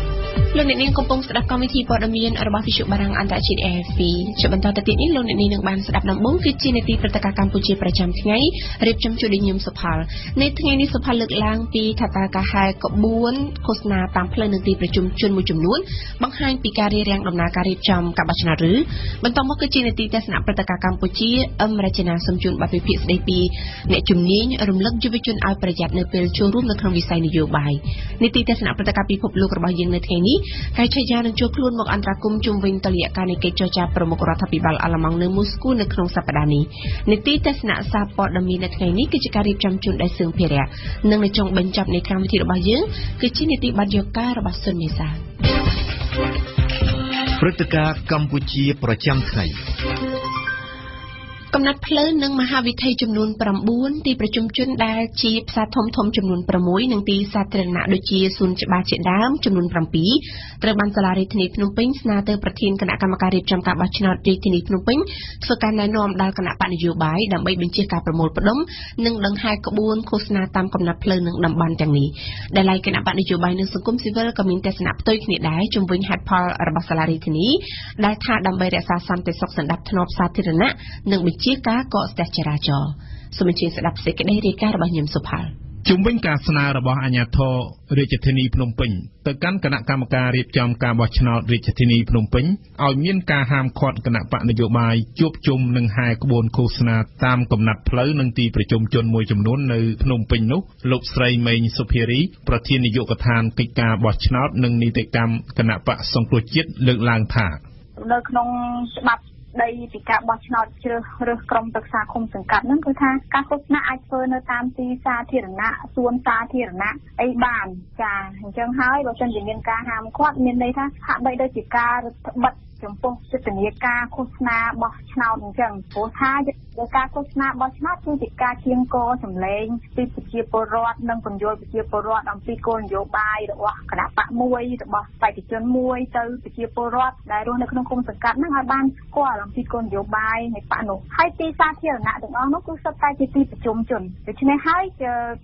លោកអ្នកនាងកំពុងស្ដាប់កម្មវិធីព័ត៌មានរបស់វិទ្យុបារាំងអន្តរជាតិ AFP ជាបន្តទៅទៀតនេះលោកអ្នកនាងនឹងបានស្ដាប់ដំបូងគឺជានីតិព្រឹត្តិការណ៍កម្ពុជាប្រចាំថ្ងៃរៀបចំជួយដោយញឹមសុផលនៅថ្ងៃនេះសុផលលើកឡើងពីថាតើការហែក្បួនឃោសនាតាមផ្លូវនៅទីប្រជុំជនមួយចំនួនបង្ហាញពីការរៀបរៀងដំណើរការរៀបចំការបោះឆ្នោតឬបន្តមកគឺជានីតិទស្សនៈព្រឹត្តិការណ៍កម្ពុជាអមរជនាសំជួនបទវិភាគស្ដីពីអ្នកជំនាញរំលឹកយុវជនឲ្យប្រយ័ត្ននៅពេលចូលរួមនៅក្នុងវិស័យនយោបាយនីតិទស្សនៈព្រឹត្តិការណ៍ពិភពលោករបស់យើងនៅថ្ងៃនេះហើយឆាយានឹងជួបខ្លួនមកអន្តរាគមជុំវិញតលយការនៃកិច្ចចរចាប្រមុខរដ្ឋាភិបាលអាល្លឺម៉ង់នៅមូស្គូនៅក្នុងសប្តាហ៍នេះនីតិទស្សនៈសារព័ត៌មាននៅថ្ងៃនេះគឺជាការរៀបចំជូនដោយសឿងភិរៈនិងនៅចុងបញ្ចប់នៃកម្មវិធីរបស់យើងគឺជានីតិបទយកការរបស់សុនមេសាព្រឹត្តិការណ៍កម្ពុជាប្រចាំថ្ងៃ កំណត់ផ្លូវនិងមហាវិថីចំនួន9ទីប្រជុំជនដែលជាផ្សារធំធំចំនួន6និងទីសាធារណៈដូចជាសួនច្បារជាដើមចំនួន7ត្រូវបានសាលារដ្ឋាភិបាលភ្នំពេញស្នើទៅប្រធានគណៈកម្មការរៀបចំការបោះឆ្នោតរាជធានីភ្នំពេញធ្វើការណែនាំដល់គណៈបកនយោបាយដើម្បីបញ្ជាការប្រមូលផ្ដុំនិងដង្ហែក្បួនឃោសនាតាមកំណត់ផ្លូវនិងតំបន់ទាំងនេះដែលឡៃគណៈបកនយោបាយនិងសង្គមស៊ីវិលក៏មានទស្សនៈផ្ទុយគ្នាដែរជំវិញហេតុផលរបស់សាលារដ្ឋាភិបាលដែលថាដើម្បីរក្សាសន្តិសុខសណ្ដាប់ធ្នាប់សាធារណៈនិងបញ្ជាការកកស្ទះចរាចរណ៍សូមអញ្ជើញស្ដាប់សេចក្តីរាយការណ៍របស់ញឹមសុផាល់ជំវិញការស្នើរបស់អាជ្ញាធររាជធានីភ្នំពេញទៅកាន់គណៈកម្មការរៀបចំការបោះឆ្នោតរាជធានីភ្នំពេញឲ្យមានការហាមឃាត់គណៈបកនយោបាយជួបជុំនិងហែក្បួនឃោសនាតាមកំណត់ផ្លូវនិងទីប្រជុំជនមួយចំនួននៅភ្នំពេញនោះលោកស្រីមេងសុភារីប្រធាននាយកដ្ឋានកិច្ចការបោះឆ្នោតនិងនីតិកម្មគណៈបកសង្គ្រោះជាតិលើកឡើងថានៅក្នុងច្បាប់ ដីពីការបោះឆ្នោតជ្រើសរើសក្រុមប្រឹក្សាឃុំសង្កាត់ហ្នឹងគឺថាការឃោសនាអាចធ្វើនៅតាមទីសាធារណៈសួនសាធារណៈអីបានចាអញ្ចឹងហើយបើសិនជាមានការហាមឃាត់មានន័យថាហាក់បីដូចជាការបិទ ចំពោះយុទ្ធនាការឃោសនាបោះឆ្នោតអញ្ចឹងព្រោះថាយុទ្ធនាការឃោសនាបោះឆ្នោតគឺជាការជាងកសម្លេងពីប្រជាពលរដ្ឋនិងពន្យល់ប្រជាពលរដ្ឋអំពីគោលនយោបាយរបស់គណៈបកមួយរបស់បេក្ខជនមួយទៅប្រជាពលរដ្ឋដែលរស់នៅក្នុងគុំសង្កាត់ហ្នឹងឲ្យបានស្គាល់អំពីគោលនយោបាយនៃបកនោះហើយទីសាធារណៈទាំងអស់នោះគឺសុទ្ធតែជាទីប្រជុំជនដូច្នេះហើយ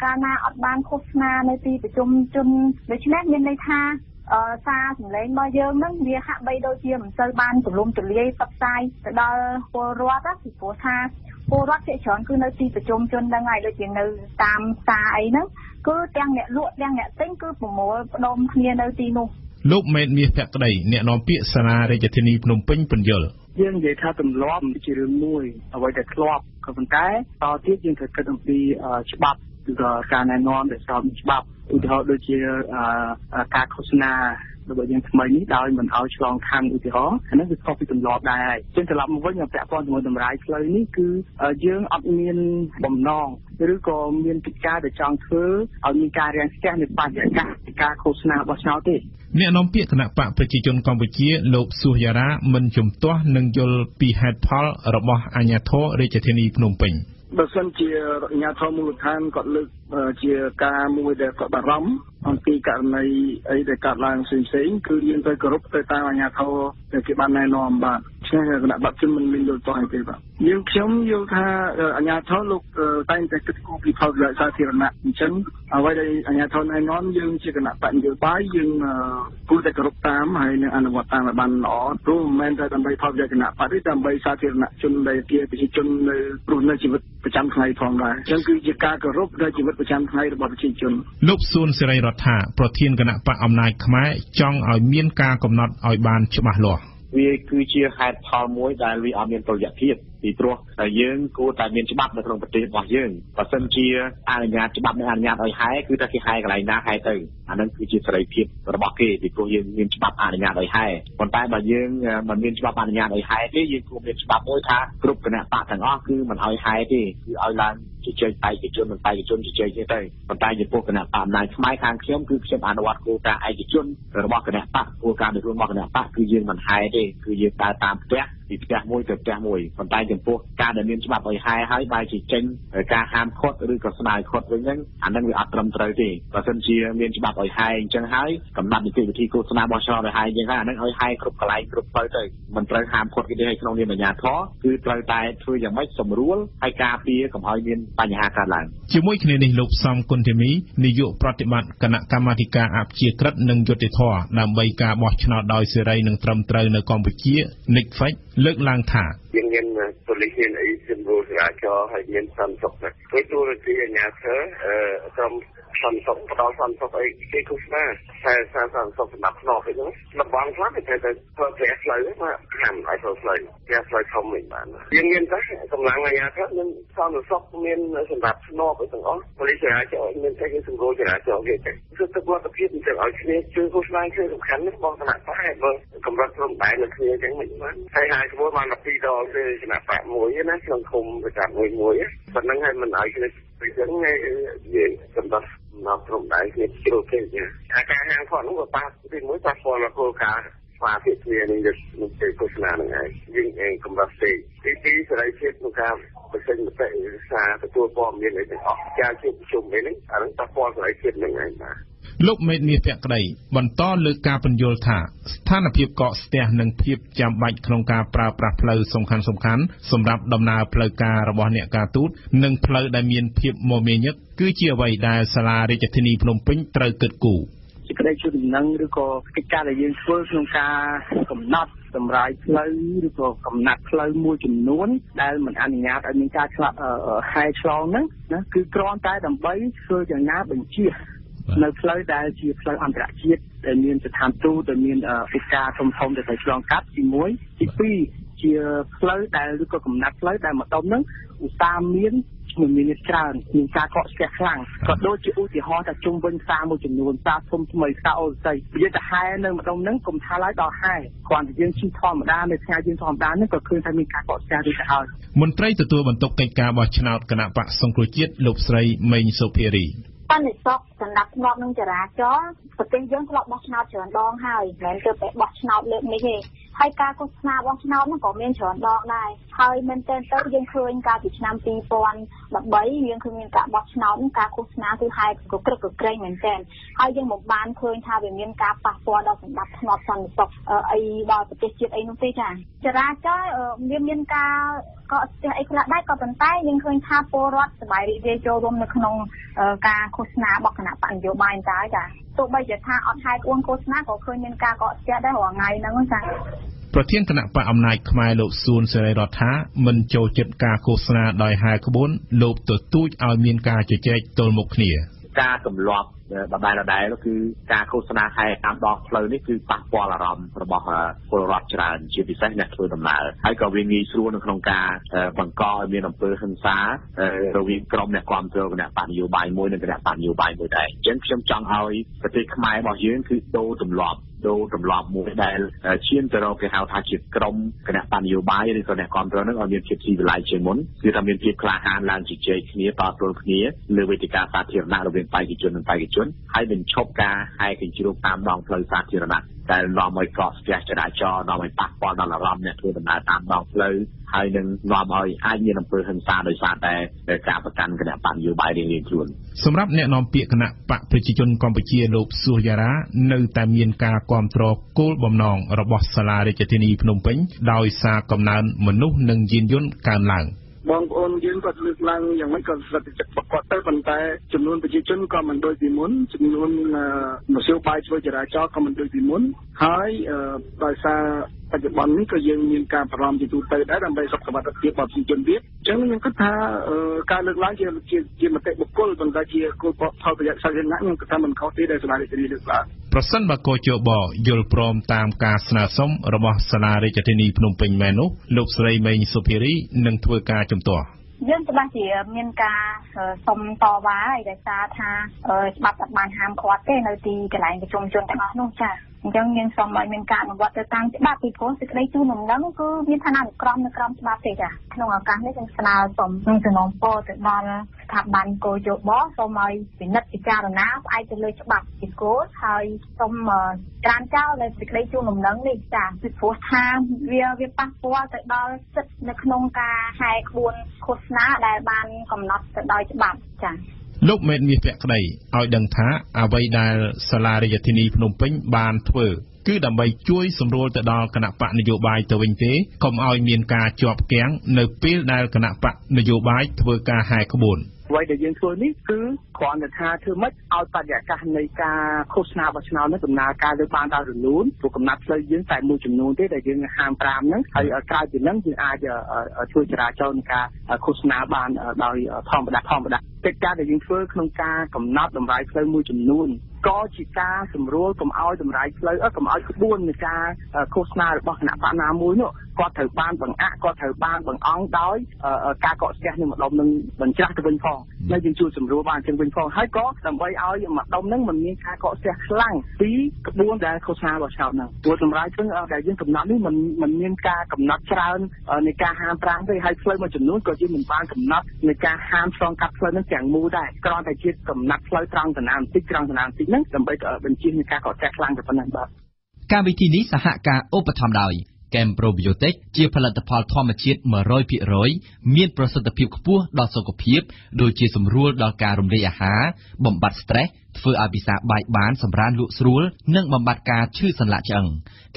កាលណាអត់បានឃោសនានៅទីប្រជុំជនដូច្នេះមានន័យថាអឺ សារសម្លេងរបស់យើងនឹងវាហាក់បីដូចជាមិនសូវបានទូលំទូលាយផ្សព្វផ្សាយទៅដល់ពលរដ្ឋពីព្រោះថាពលរដ្ឋជាច្រើនគឺនៅទីប្រជុំជនហ្នឹងហើយដូចជានៅតាមផ្សារអីហ្នឹងគឺទាំងអ្នកលក់ទាំងអ្នកទិញគឺប្រមូលផ្ដុំគ្នានៅទីនោះលោកមេតមាសភក្តីអ្នកនាំពាក្យសាលារាជធានីភ្នំពេញពន្យល់យើងនិយាយថាទម្លាប់ជារឿងមួយអ្វីដែលធ្លាប់ក៏ប៉ុន្តែតទៀតយើងត្រូវគិតអំពីច្បាប់ ឬក៏ការណែនាំដែលស្របនឹងច្បាប់ឧទាហរណ៍ដូចជាការឃោសនារបស់យើងថ្មីនេះដោយមិនឲ្យឆ្លងខាងឧទាហរណ៍អានេះវាខុសពីទម្លាប់ដែរហើយចឹងត្រឡប់មកវិញពាក់ព័ន្ធជាមួយតម្រាយផ្លូវនេះគឺយើងអត់មានបំណងឬក៏មានកិច្ចការដែលចង់ធ្វើឲ្យមានការរាំងស្ទះនៃបរិយាកាសនៃការឃោសនារបស់ឆ្នោតទេអ្នកនាំពាក្យគណៈបកប្រជាជនកម្ពុជាលោកសុសយ៉ារ៉ាមិនជំទាស់នឹងយល់ពីហេតុផលរបស់អាជ្ញាធររាជធានីភ្នំពេញ បើសិនជាអាជ្ញាធរមូលដ្ឋានគាត់លើកជាការមួយដែលគាត់បារម្ភអំពីករណីអីដែលកើតឡើងផ្សេងផ្សេងគឺយើងទៅគោរពទៅតាមអាជ្ញាធរដែលគេបានណែនាំបាទឆ្ងាយគណៈបព្វជិនមិនមានយល់តោះអីទេបាទយើងខ្ញុំយល់ថាអាជ្ញាធរលោកតែងតែគិតគូរពីផលប្រយោជន៍សាធារណៈអញ្ចឹងអ្វីដែលអាជ្ញាធរណែនាំយើងជាគណៈបព្វនយោបាយយើងគួរតែគោរពតាមហើយនឹងអនុវត្តតាមឲ្យបានល្អព្រោះមិនមែនតែដើម្បីផលប្រយោជន៍គណៈបព្វទេដើម្បីសាធារណជនដែលជាប្រជាជននៅរស់នៅជីវិតប្រចាំថ្ងៃផងដែរអញ្ចឹងគឺជាការគោរពដល់ជីវិតប្រចាំថ្ងៃរបស់ប្រជាជនលោកសួនសេរីរដ្ឋាប្រធានគណៈបកអំណាចខ្មែរចង់ឲ្យមានការកំណត់ឲ្យបានច្បាស់លាស់វាគឺជាហេតុផលមួយដែលវាអត់មានតុល្យភាពពីព្រោះយើងគួរតែមានច្បាប់នៅក្នុងប្រទេសរបស់យើងបើសិនជាអនុញ្ញាតច្បាប់នឹងអនុញ្ញាតឲ្យហែគឺថាគេហែកន្លែងណាហែទៅ អានឹងគឺជាសេរីភាពរបស់គេពីព្រោះយើងមានច្បាប់អនុញ្ញាតឲ្យហែប៉ុន្តែបើយើងមិនមានច្បាប់អនុញ្ញាតឲ្យហែទេយើងគួរមានច្បាប់មួយថាគ្រប់គណៈបកទាំងអស់គឺមិនឲ្យហែទេគឺឲ្យឡើងជជែកបេក្ខជននិងបេក្ខជនជជែកទេទៅប៉ុន្តែចំពោះគណៈបកអំណាចខ្មែរខាងខ្ញុំគឺខ្ញុំអនុវត្តគោលការណ៍ឯកជនរបស់គណៈបកគោលការណ៍របស់គណៈបកគឺយើងមិនហែទេគឺយើងដើរតាមផ្ទះពីផ្ទះមួយទៅផ្ទះមួយប៉ុន្តែចំពោះការដែលមានច្បាប់ឲ្យហែហើយបែរជាចេញការហាមឃាត់ឬក៏ស្នើឃាត់វិញហ្នឹងអានឹងវាអត់ត្រឹមត្រូវទេបើមិនជាមានច្បាប់ឲ្យហែអញ្ចឹងហើយកំណត់នីតិវិធីឃោសនាបោះឆ្នោតឲ្យហែអញ្ចឹងហើយអានឹងឲ្យហែគ្រប់កន្លែងគ្រប់ផ្លូវទៅមិនត្រូវហាមឃាត់គេទេហើយក្នុងនាមអាជ្ញាធរគឺត្រូវតែធ្វើយ៉ាងម៉េចសម្រួលហើយការពារកុំឲ្យមានបញ្ហាកើតឡើងជាមួយគ្នានេះលោកសំគុណធីមីនាយកប្រតិបត្តិគណៈកម្មាធិការអព្យាក្រឹតនិងយុតិធធដើម្បីការបោះឆ្នោតដោយសេរីនិងត្រឹមត្រូវនៅកម្ពុជា NICFEC លើកឡើងថាយើងមានប៉ូលីសមានអីសម្រួលចរាចរណ៍ហើយមានសន្តិសុខណាស់ធ្វើទូរទីអាជ្ញាធរអឺក្រុមសន្តិសុខផ្ដល់សន្តិសុខអីគេឃោសនាតែសារសន្តិសុខសម្រាប់ខ្នងអីហ្នឹងតំបន់ខ្លះគេត្រូវទៅធ្វើផ្ទះផ្លូវមកហាមឲ្យធ្វើផ្លូវផ្ទះផ្លូវធំមិនបានយើងមានតែកម្លាំងអាជ្ញាធរមានសន្តិសុខមានសម្រាប់ខ្នងអីទាំងអស់ប៉ូលីសចរាចរណ៍មានតែគេសម្រួលចរាចរណ៍គេទៅគឺទឹកវត្តភាពអញ្ចឹងឲ្យគ្នាជួយឃោសនាគឺសំខាន់ណាស់បងគណៈបកបើកម្រិតព្រំដែននៅគ្នាអញ្ចឹងមិនបានហើយហើយក្បួនបាន12ដងគឺគណៈបកមួយណាក្នុងឃុំប្រចាំមួយមួយប៉ុណ្្នឹងហើយមិនឲ្យគ្នាអញ្ចឹងយើងសម្រាប់មកព្រំដែនគ្នាជ្រុលគេចាអាការហាងផតនោះក៏ប៉ះទីមួយប៉ះពាល់មកគោលការណ៍ស្វាភិគ្នានឹងនឹងពេលឃោសនានឹងឯងយើងឯងកម្រិតទេទីពីរសេរីភាពក្នុងការបញ្ចេញមតិសារទទួលព័ត៌មានអីទាំងអស់ការជួបជុំអីហ្នឹងអានឹងប៉ះពាល់សេរីភាពនឹងឯងបាទ លោកមេតមាសភក្តីបន្តលើកការបញ្យល់ថាស្ថានភាពកកស្ទះនិងភាពចាំបាច់ក្នុងការប្រើប្រាស់ផ្លូវសំខាន់សំខាន់សម្រាប់ដំណើរផ្លូវការរបស់អ្នកការទូតនិងផ្លូវដែលមានភាពមមាញឹកគឺជាអ្វីដែលសាលារាជធានីភ្នំពេញត្រូវគិតគូរសេចក្តីជួយដំណឹងឬក៏កិច្ចការដែលយើងធ្វើក្នុងការកំណត់សម្រាប់ផ្លូវឬក៏កំណត់ផ្លូវមួយចំនួន ដែលមិនអនុញ្ញាតឲ្យមានការឆ្លាក់ហែឆ្លងហ្នឹងណាគឺគ្រាន់តែដើម្បីធ្វើយ៉ាងណាបញ្ជា នៅផ្លូវដែលជាផ្លូវអន្តរជាតិដែលមានស្ថានទូតដែលមានកិច្ចការធំធំដែលត្រូវឆ្លងកាត់ទី1ទី2ជាផ្លូវដែលឬក៏កំណត់ផ្លូវដែលម្ដុំហ្នឹងឧស្សាហ៍មានមិនមានច្រើនមានការកកស្ទះខ្លាំងក៏ដូចជាឧទាហរណ៍ថាជុំវិញផ្សារមួយចំនួនផ្សារធំថ្មីផ្សារអូស័យនិយាយទៅហែនៅម្ដុំហ្នឹងកុំថាឡើយដល់ហែគ្រាន់តែយើងជិះធម្មតានៅថ្ងៃយើងធម្មតាហ្នឹងក៏ឃើញថាមានការកកស្ទះរួចទៅហើយមន្ត្រីទទួលបន្ទុកកិច្ចការបោះឆ្នោតគណៈបកសង្គ្រោះជាតិលោកស្រីមេងសុភារីសន្តិសុខសម្រាប់ធ្នាប់នឹងចរាចរណ៍ប្រទេសយើងធ្លាប់បោះឆ្នោតច្រើនដងហើយមិនមែនគឺតែបោះឆ្នោតលើកនេះទេហើយការឃោសនាបោះឆ្នោតហ្នឹងក៏មានច្រើនដងដែរហើយមែនទែនទៅយើងឃើញកាលពីឆ្នាំ2013យើងឃើញមានការបោះឆ្នោតការឃោសនាគឺហេតុក៏ក្រឹកក៏ក្រែងមែនទែនហើយយើងមិនបានឃើញថាវាមានការប៉ះពាល់ដល់សម្ដាប់ធ្នាប់សន្តិសុខអីដល់ប្រទេសជាតិអីនោះទេចាចរាចរណ៍វាមានការក៏ស្ទះអីខ្លះដែរក៏ប៉ុន្តែយើងឃើញថាពលរដ្ឋសប្បាយរីករាយចូលរួមនៅក្នុងការឃោសនារបស់គណៈបកនយោបាយតើចាទោះបីជាថាអត់ហេតុអួនឃោសនាក៏ឃើញមានការកកស្ទះដែររាល់ថ្ងៃហ្នឹងចាប្រធានគណៈបកអំណាចខ្មែរលោកសួនសេរីរដ្ឋថាមិនចូលចិត្តការឃោសនាដោយហែក្បួនលោកទទូចឲ្យមានការជជែកទល់មុខគ្នា ការទម្លាប់ ដដែលដដែលគឺការឃោសនាហែតាមដងផ្លូវនេះគឺប៉ះពាល់អារម្មណ៍របស់ពលរដ្ឋច្រើនជាពិសេសអ្នកធ្វើដំណើរហើយក៏វាងាយស្រួលនៅក្នុងការបង្កឲ្យមានអំពើហិង្សារវាងក្រុមអ្នកគ្រប់គ្រងគណៈបកនយោបាយមួយនិងគណៈបកនយោបាយមួយដែរអញ្ចឹងខ្ញុំចង់ឲ្យប្រទេសខ្មែររបស់យើងគឺដូរទម្លាប់ដូរទម្លាប់មួយដែលឈានទៅរកគេហៅថាជាក្រុមគណៈបញ្ញយោបាយឬក៏អ្នកគ្រប់គ្រងនឹងឲ្យមានភាពស៊ីវិល័យជាងមុនគឺថាមានភាពក្លាហានឡើងជជែកគ្នាតទល់គ្នាលើវេទិកាសាធារណៈរវាងបេក្ខជននិងបេក្ខជនហើយនឹងឈប់ការហែកញ្ជ្រោកតាមដងផ្លូវសាធារណៈដែលនាំឲ្យកកស្ទះចរាចរណ៍នាំឲ្យប៉ះពាល់ដល់អារម្មណ៍អ្នកធ្វើដំណើរតាមដងផ្លូវហើយនឹងនាំឲ្យអាចមានអំពើហិង្សាដោយសារតែការប្រកាន់គណៈបកនយោបាយរៀងៗខ្លួនសម្រាប់អ្នកនាំពាក្យគណៈបកប្រជាជនកម្ពុជាលោកសួសយ៉ារ៉ានៅតែមានការគ្រប់គ្រងគោលបំណងរបស់សាលារាជធានីភ្នំពេញដោយសារកំណើនមនុស្សនិងយានយន្តកើនឡើង។ បងប្អូនយើងគាត់លើកឡើងយ៉ាងម៉េចក៏ស្រិតចិត្តរបស់គាត់ទៅប៉ុន្តែចំនួនប្រជាជនក៏មិនដូចពីមុនចំនួនមធ្យោបាយធ្វើចរាចរណ៍ក៏មិនដូចពីមុនហើយដោយសារ បច្ចុប្បន្ននេះក៏យើងមានការបារម្ភជាទូទៅដែរដើម្បីសុខភាពរបស់ប្រជាជនទៀតអញ្ចឹងខ្ញុំគិតថាការលើកឡើងជាជាជាមតិបុគ្គលប៉ុន្តែជាគោលផលប្រយោជន៍សាធារណៈខ្ញុំគិតថាមិនខុសទេដែលសាលារាជធានីលើកឡើងប្រសិនបើកោជបយល់ព្រមតាមការស្នើសុំរបស់សាលារាជធានីភ្នំពេញមែននោះលោកស្រីមេងសុភារីនឹងធ្វើការជំទាស់យើងច្បាស់ជាមានការសុំតវ៉ាហើយដោយសារថាច្បាប់អត់បានហាមឃាត់ទេនៅទីកន្លែងប្រជុំជនទាំងអស់នោះចា៎ អញ្ចឹងយើងសូមឲ្យមានការអនុវត្តទៅតាមច្បាប់ពីព្រោះសេចក្តីជូនដំណឹងគឺមានឋានៈនុក្រមនៅក្រមច្បាប់ទេចាក្នុងឱកាសនេះខ្ញុំស្នើសូមនឹងសំណូមពរទៅដល់ស្ថាប័នកោយោបសូមឲ្យពិនិត្យពិចារណាផ្អែកទៅលើច្បាប់ជាគោលហើយសូមក្រានចោលនៅសេចក្តីជូនដំណឹងនេះចាពីព្រោះថាវាវាប៉ះពាល់ទៅដល់សិទ្ធិនៅក្នុងការហែក្បួនឃោសនាដែលបានកំណត់ទៅដោយច្បាប់ចា លោកមេតមាសភក្តីឲ្យដឹងថាអ្វីដែលសាលារាជធានីភ្នំពេញបានធ្វើគឺដើម្បីជួយសម្រួលទៅដល់គណៈបកនយោបាយទៅវិញទេកុំឲ្យមានការជាប់គាំងនៅពេលដែលគណៈបកនយោបាយធ្វើការហែក្បួន អ្វីដែលយើងធ្វើនេះគឺគ្រាន់តែថាធ្វើម៉េចឲ្យបរិយាកាសនៃការឃោសនារបស់ឆ្នោតនេះដំណើរការទៅបានដល់រលូនព្រោះកំណត់ផ្លូវយើងតែមួយចំនួនទេដែលយើងហាម5ហ្នឹងហើយក្រៅពីហ្នឹងយើងអាចជួយចរាចរណ៍នៃការឃោសនាបានដោយធម្មតាធម្មតាកិច្ចការដែលយើងធ្វើក្នុងការកំណត់តម្រៃផ្លូវមួយចំនួនក៏ជាការសម្រួលកុំឲ្យតម្រៃផ្លូវកុំឲ្យក្បួននៃការឃោសនារបស់គណៈបកណាមួយនោះគាត់ត្រូវបានបង្អាក់គាត់ត្រូវបានបង្អង់ដោយការកកស្ទះនឹងម្ដុំនឹងបញ្ច្រាស់ទៅវិញផងនៅយើងជួយសម្រួលបានជាងវិញផងហើយក៏ដើម្បីឲ្យម្ដុំនឹងមិនមានការកកស្ទះខ្លាំងពីក្បួនដែលឃោសនារបស់ឆោតហ្នឹងព្រោះសម្រាប់គឺដែលយើងកំណត់នេះมันมันមានការកំណត់ច្រើននៃការហាម5ទេហើយផ្លូវមួយចំនួនក៏យើងមិនបានកំណត់នៃការហាមឆ្លងកាត់ផ្លូវនឹងទាំងមូលដែរគ្រាន់តែជាកំណត់ផ្លូវត្រង់តំណាងបន្តិចត្រង់តំណាងបន្តិច ហ្នឹងដើម្បីបញ្ជានៃការកកស្ទះខ្លាំងទៅប៉ុណ្ណឹងបាទកម្មវិធីនេះសហការឧបត្ថម្ភដោយកែមប្រូប៊ីយ៉ូទិកជាផលិតផលធម្មជាតិ100%មានប្រសិទ្ធភាពខ្ពស់ដល់សុខភាពដូចជាសម្រួលដល់ការរំលាយអាហារ បំបត្តិ stress ធ្វើឲ្យពិសាបាយបានសម្រានលក់ស្រួល និងបំបត្តិការឈឺសន្លាក់ឆ្អឹង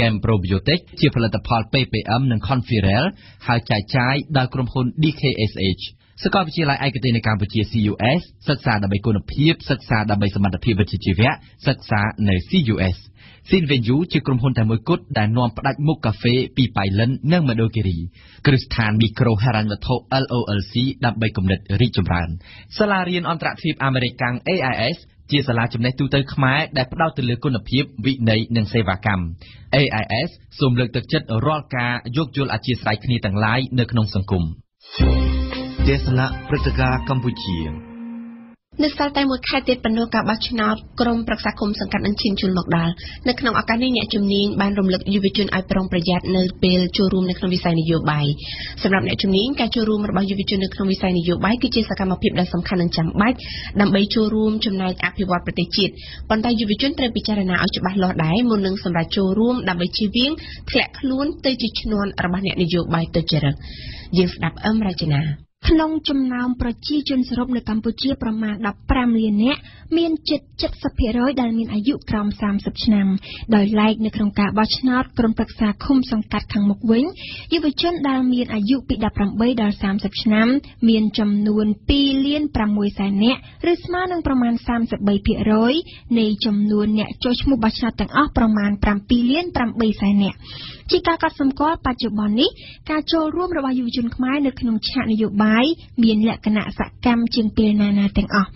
កែមប្រូប៊ីយ៉ូទិកជាផលិតផល PPM និង Conferel ហើយចែកចាយដោយក្រុមហ៊ុន DKSH សាកលវិទ្យាល័យឯកទេសនៅកម្ពុជា CUS សិក្សាដើម្បីគុណភាពសិក្សាដើម្បីសមត្ថភាពវិជ្ជាជីវៈសិក្សានៅ CUS Sinvenju ជាក្រុមហ៊ុនតែមួយគត់ដែលនាំផ្ដាច់មុខកាហ្វេពីប៉ៃលិននិងមណ្ឌលគិរីគ្រឹះស្ថានមីក្រូហិរញ្ញវត្ថុ LOLC ដើម្បីគំនិតរីកចម្រើនសាលារៀនអន្តរជាតិអាមេរិកកាំង AIS ជាសាលាចំណេះទូទៅខ្មែរដែលផ្ដោតទៅលើគុណភាពវិន័យនិងសេវាកម្ម AIS សូមលើកទឹកចិត្តរាល់ការយោគយល់អធិស្ឋានគ្នាទាំងឡាយនៅក្នុងសង្គម ទេសនាព្រឹត្តិការណ៍កម្ពុជានៅសល់តែមួយខែទៀតប៉ុណ្ណោះការបោះឆ្នោតក្រុមប្រឹក្សាគុំសង្កាត់នឹងឈានជូនមកដល់នៅក្នុងឱកាសនេះអ្នកជំនាញបានរំលឹកយុវជនឲ្យប្រុងប្រយ័ត្ននៅពេលចូលរួមនៅក្នុងវិស័យនយោបាយសម្រាប់អ្នកជំនាញការចូលរួមរបស់យុវជននៅក្នុងវិស័យនយោបាយគឺជាសកម្មភាពដ៏សំខាន់និងចាំបាច់ដើម្បីចូលរួមចំណែកអភិវឌ្ឍប្រទេសជាតិប៉ុន្តែយុវជនត្រូវពិចារណាឲ្យច្បាស់លាស់ដែរមុននឹងសម្រាប់ចូលរួមដើម្បីជៀសវាងធ្លាក់ខ្លួនទៅជាឈ្នន់របស់អ្នកនយោបាយទុច្ចរិតយើងស្ដាប់អឹមរចនា ក្នុងចំណោមប្រជាជនសរុបនៅកម្ពុជាប្រមាណ 15 លាននាក់ មានជិត 70%ដែលមានអាយុក្រោម 30 ឆ្នាំ ដោយឡែកនៅក្នុងការបោះឆ្នោតក្រុមប្រឹក្សាឃុំសង្កាត់ខាងមុខវិញ យុវជនដែលមានអាយុពី 18 ដល់ 30 ឆ្នាំ មានចំនួន2លាន6សែននាក់ ឬស្មើនឹងប្រមាណ 33%នៃចំនួនអ្នកចូលឈ្មោះបោះឆ្នោតទាំងអស់ប្រមាណ7លាន8សែននាក់ ជាការកត់សម្គាល់បច្ចុប្បន្ននេះការចូលរួមរបស់យុវជនខ្មែរនៅក្នុងឆាកនយោបាយមានលក្ខណៈសកម្មជាងពេលណាណាទាំងអស់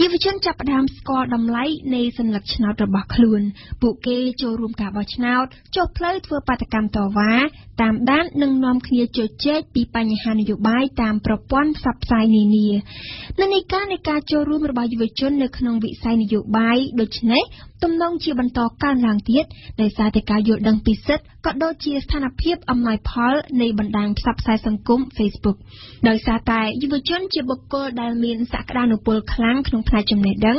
យុវជនចាប់ផ្ដើមស្គាល់តម្លៃនៃសញ្ញាឆ្នោតរបស់ខ្លួន ពួកគេចូលរួមការបោះឆ្នោតចុះផ្លូវធ្វើបាតកម្មតវ៉ាតាមដាននិងនាំគ្នាជជែកពីបញ្ហានយោបាយតាមប្រព័ន្ធផ្សព្វផ្សាយនានានិន្នាការនៃការចូលរួមរបស់យុវជននៅក្នុងវិស័យនយោបាយដូច្នេះ ទំនងជាបន្តកើនឡើងទៀតដោយសារតែការយល់ដឹងពីសិទ្ធិក៏ដូចជាស្ថានភាពអំណោយផលនៃបណ្ដាញផ្សព្វផ្សាយសង្គម Facebook ដោយសារតែយុវជនជាបុគ្គលដែលមានសក្តានុពលខ្លាំងក្នុងផ្នែកចំណេះដឹង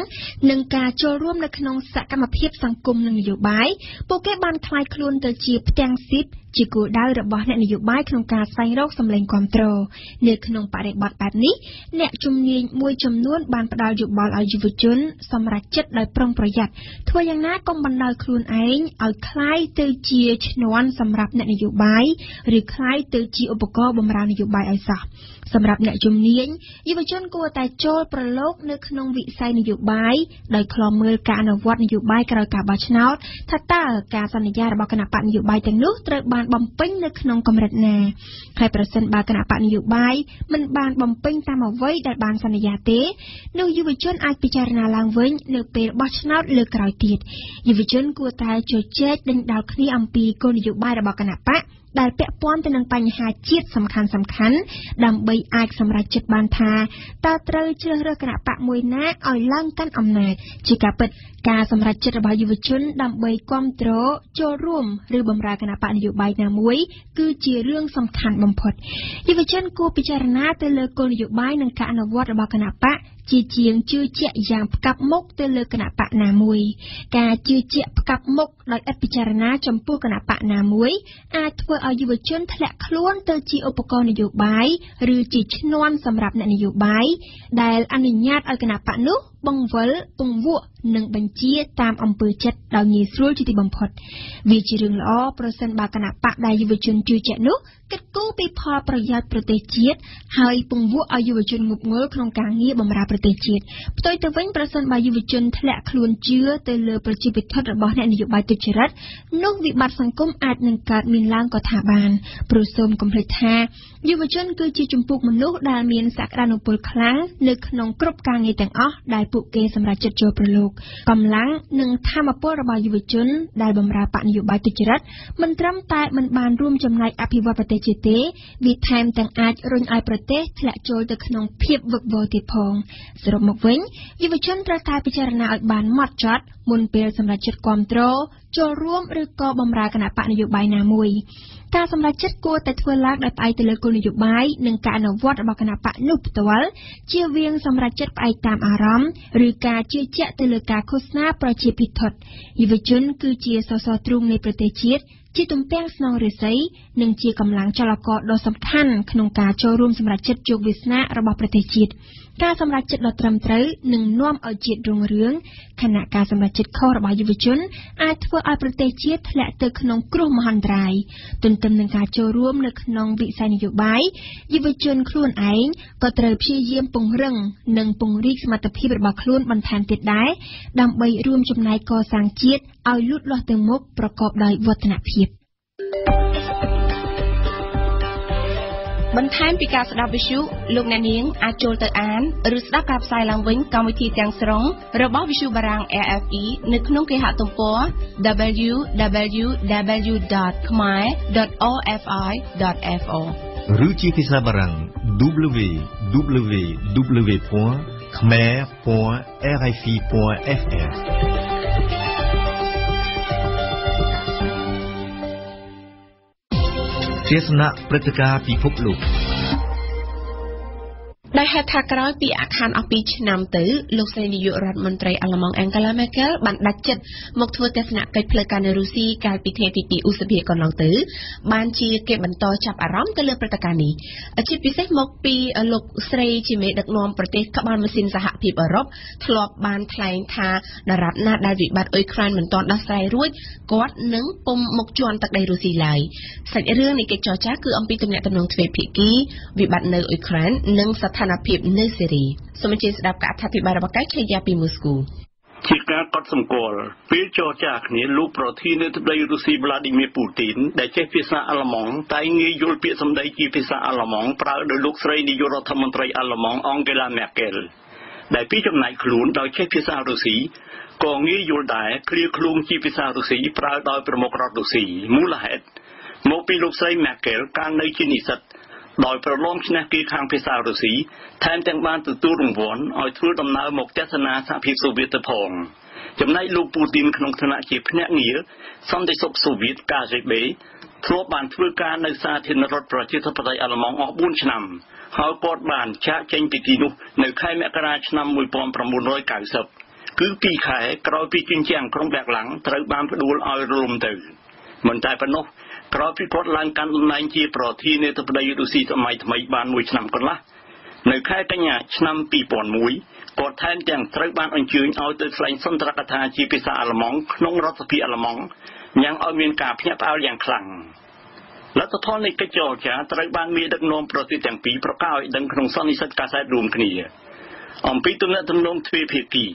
និងការចូលរួមនៅក្នុងសកម្មភាពសង្គមនិងនយោបាយពួកគេបានក្លាយខ្លួនទៅជាផ្ទាំងស៊ីបជាគោលដៅរបស់អ្នកនយោបាយក្នុងការស្វែងរកសម្លេងគ្រប់គ្រងនៅក្នុងបរិបទបែបនេះអ្នកជំនាញមួយចំនួនបានផ្ដល់យោបល់ឲ្យយុវជនសម្រាប់ចិត្តដោយប្រុងប្រយ័ត្នធ្វើយ៉ាងណាកុំបណ្ដោយខ្លួនឯងឲ្យคล้ายទៅជាឈ្នន់សម្រាប់អ្នកនយោបាយឬคล้ายទៅជាឧបករណ៍បម្រើនយោបាយឲ្យសោះ សម្រាប់អ្នកជំនាញយុវជនគួរតែចូលប្រឡូកនៅក្នុងវិស័យនយោបាយដោយខ្លំមើលការអនុវត្តនយោបាយក្រោយការបោះឆ្នោតថាតើការសន្យារបស់គណៈបកនយោបាយទាំងនោះត្រូវបានបំពេញនៅក្នុងកម្រិតណាហើយប្រសិនបើគណៈបកនយោបាយមិនបានបំពេញតាមអ្វីដែលបានសន្យាទេនោះយុវជនអាចពិចារណាឡើងវិញនៅពេលបោះឆ្នោតលើកក្រោយទៀតយុវជនគួរតែជជែកដេញដោលគ្នាអំពីគោលនយោបាយរបស់គណៈបក ដែលពាក់ព័ន្ធទៅនឹងបញ្ហាជាតិសំខាន់សំខាន់ដើម្បីអាចសម្រេចចិត្តបានថាតើត្រូវជ្រើសរើសគណៈបកមួយណាឲ្យឡើងកាន់អំណាចជាការពិតការសម្រេចចិត្តរបស់យុវជន ដើម្បីគ្រប់គ្រងចូលរួមឬបម្រើគណៈបកនយោបាយណាមួយ គឺជារឿងសំខាន់បំផុតយុវជនគួរពិចារណាទៅលើគោលនយោបាយនិងការអនុវត្តរបស់គណៈបកជាជាងជឿជាក់យ៉ាងផ្កាប់មុខទៅលើគណៈបកណាមួយ ការជឿជាក់ផ្កាប់មុខដោយឥតពិចារណាចំពោះគណៈបកណាមួយអាចធ្វើឲ្យយុវជនធ្លាក់ខ្លួនទៅជាឧបករណ៍នយោបាយឬជាឈ្នន់សម្រាប់អ្នកនយោបាយដែលអនុញ្ញាតឲ្យគណៈបកនោះ បង្វិលពង្វក់និងបញ្ជាតាមអំពើចិត្តដោយងាយស្រួលជាទីបំផុត វាជារឿងល្អប្រសិនបើគណៈបកដែលយុវជនជឿជាក់នោះគិតគូរពីផលប្រយោជន៍ប្រទេសជាតិហើយពង្វក់ឲ្យយុវជនងប់ងល់ក្នុងការងារបម្រើប្រទេសជាតិផ្ទុយទៅវិញប្រសិនបើយុវជនធ្លាក់ខ្លួនជឿទៅលើប្រជាពិធរបស់អ្នកនយោបាយទុច្ចរិតនោះវិបត្តិសង្គមអាចនឹងកើតមានឡើងក៏ថាបានព្រោះសូមកុំភ្លេចថាយុវជនគឺជាជំពូកមនុស្សដែលមានសក្តានុពលខ្លាំងនៅក្នុងគ្រប់ការងារទាំងអស់ដែលពួកគេសម្រេចចិត្តចូលប្រឡូកកម្លាំងនិងធម៌ពលរបស់យុវជន ដែលបម្រើបកនយោបាយទុច្ចរិតមិនត្រឹមតែមិនបានរួមចំណែកអភិវឌ្ឍប្រទេសជាតិទេវាថែមទាំងអាចរុញឲ្យប្រទេសធ្លាក់ចូលទៅក្នុងភាពវឹកវរទៀតផងសរុបមកវិញយុវជនត្រូវតែពិចារណាឲ្យបានម៉ត់ចត់មុនពេលសម្រេចចិត្តគ្រប់គ្រងចូលរួមឬក៏បម្រើគណៈបកនយោបាយណាមួយ ការសម្រេចចិត្តគួរតែធ្វើឡើងដោយផ្អែកទៅលើគោលនយោបាយ និងការអនុវត្តរបស់គណៈបកនោះផ្ទាល់ ជៀសវាងសម្រេចចិត្តផ្អែកតាមអារម្មណ៍ ឬការជឿជាក់ទៅលើការឃោសនាប្រជាពិធយុវជន គឺជាសសរទ្រូងនៃប្រទេសជាតិជាទំពាំងស្នងរាសីនិងជាកម្លាំងចលករដ៏សំខាន់ក្នុងការចូលរួមសម្រេចចិត្តជោគវាសនារបស់ប្រទេសជាតិការសម្រេចចិត្តដ៏ត្រឹមត្រូវនឹងនាំឲ្យជាតិរុងរឿងខណៈការសម្រេចចិត្តខុសរបស់យុវជនអាចធ្វើឲ្យប្រទេសជាតិធ្លាក់ទៅក្នុងគ្រោះមហន្តរាយទន្ទឹមនឹងការចូលរួមនៅក្នុងវិស័យនយោបាយយុវជនខ្លួនឯងក៏ត្រូវព្យាយាមពង្រឹងនិងពង្រីកសមត្ថភាពរបស់ខ្លួនបន្ថែមទៀតដែរដើម្បីរួមចំណែកកសាងជាតិឲ្យលូតលាស់ទៅមុខប្រកបដោយវឌ្ឍនភាព បន្ថែមពីការស្ដាប់វិទ្យុលោកអ្នកនាងអាចចូលទៅអានឬស្ដាប់ការផ្សាយឡើងវិញកម្មវិធីទាំងស្រុងរបស់វិទ្យុបារាំង RFE នៅក្នុងគេហទំព័រ www.khmer.orfi.fr ឬជាភាសាបារាំង www khmer.rfi.fr ទេសនាព្រឹត្តិការណ៍ពិភពលោក ដោយហេតុថាក្រោយពីអាខ័នអស់2ឆ្នាំទៅលោកស្រីនាយករដ្ឋមន្ត្រីអាល្លឺម៉ង់អេងកាឡាមេកែលបានដាច់ចិត្តមកធ្វើទស្សនកិច្ចផ្លូវការនៅរុស្ស៊ីកាលពីថ្ងៃទី2ឧសភាកន្លងទៅបានជាគេបន្តចាប់អារម្មណ៍ទៅលើព្រឹត្តិការណ៍នេះជាពិសេសមកពីលោកស្រីជាមេដឹកនាំប្រទេសក្បាលម៉ាស៊ីនសហភាពអឺរ៉ុបធ្លាប់បានថ្លែងថាដរាបណាដែលវិបត្តិអ៊ុយក្រែនមិនទាន់ដោះស្រាយរួចគាត់នឹងពុំមកជន់ទឹកដីរុស្ស៊ីឡើយសាច់រឿងនៃកិច្ចចរចាគឺអំពីទំនាក់ទំនងទ្វេភាគីវិបត្តិនៅអ៊ុយក្រែននិងស្ថានភាពនៅសេរីសូមអញ្ជើញស្ដាប់ការអធិប្បាយរបស់កែខេយ៉ាពីមូស្គូជាការកត់សម្គាល់ពេលចរចាគ្នាលោកប្រធានាធិបតីរុស្ស៊ី Vladimir Putin ដែលចេះភាសាអាល្លឺម៉ង់តែងាយយល់ពាក្យសម្ដីជាភាសាអាល្លឺម៉ង់ប្រើដោយលោកស្រីនាយករដ្ឋមន្ត្រីអាល្លឺម៉ង់ Angela Merkel ដែលពីចំណាយខ្លួនដោយចេះភាសារុស្ស៊ីក៏ងាយយល់ដែរគ្រាឃ្លួងជាភាសារុស្ស៊ីប្រើដោយប្រមុខរដ្ឋរុស្ស៊ីមូលហេតុមកពីលោកស្រី Merkel កាលនៅជានិស្សិត ដោយប្រឡងឈ្នះគេខាងភាសារុស្ស៊ីថែមទាំងបានទទួលរង្វាន់ឲ្យធ្វើដំណើរមកទស្សនាសហភាពសូវៀតទៅផងចំណែកលោកពូទីនក្នុងឋានៈជាភ្នាក់ងារសន្តិសុខសូវៀត KGB ធ្លាប់បានធ្វើការនៅសាធារណរដ្ឋប្រជាធិបតេយ្យអាល្លឺម៉ង់អស់4ឆ្នាំហើយគាត់បានចាកចេញពីទីនោះនៅខែមករាឆ្នាំ1990គឺ2ខែក្រោយពីជញ្ជាំងក្រុងបែកឡាំងត្រូវបានផ្ដួលឲ្យរលំទៅមិនតែប៉ុណ្ណោះ ក្រោយពីគាត់ឡើងកាន់តំណែងជាប្រធានាធិបតីរុស្ស៊ីសម័យថ្មីបានមួយឆ្នាំកន្លះនៅខែកញ្ញាឆ្នាំ2001គាត់ថែមទាំងត្រូវបានអញ្ជើញឲ្យទៅថ្លែងសុន្ទរកថាជាភាសាអាល្លឺម៉ង់ក្នុងរដ្ឋសភាអាល្លឺម៉ង់ញ៉ាំងឲ្យមានការភ្ញាក់ផ្អើលយ៉ាងខ្លាំងលទ្ធផលនៃកិច្ចចរចាត្រូវបានមានដឹកនាំប្រទេសទាំងពីរប្រកាសឲ្យដឹងក្នុងសន្និសីទកាសែតរួមគ្នាអំពីទំនាក់ទំនងទ្វេភាគី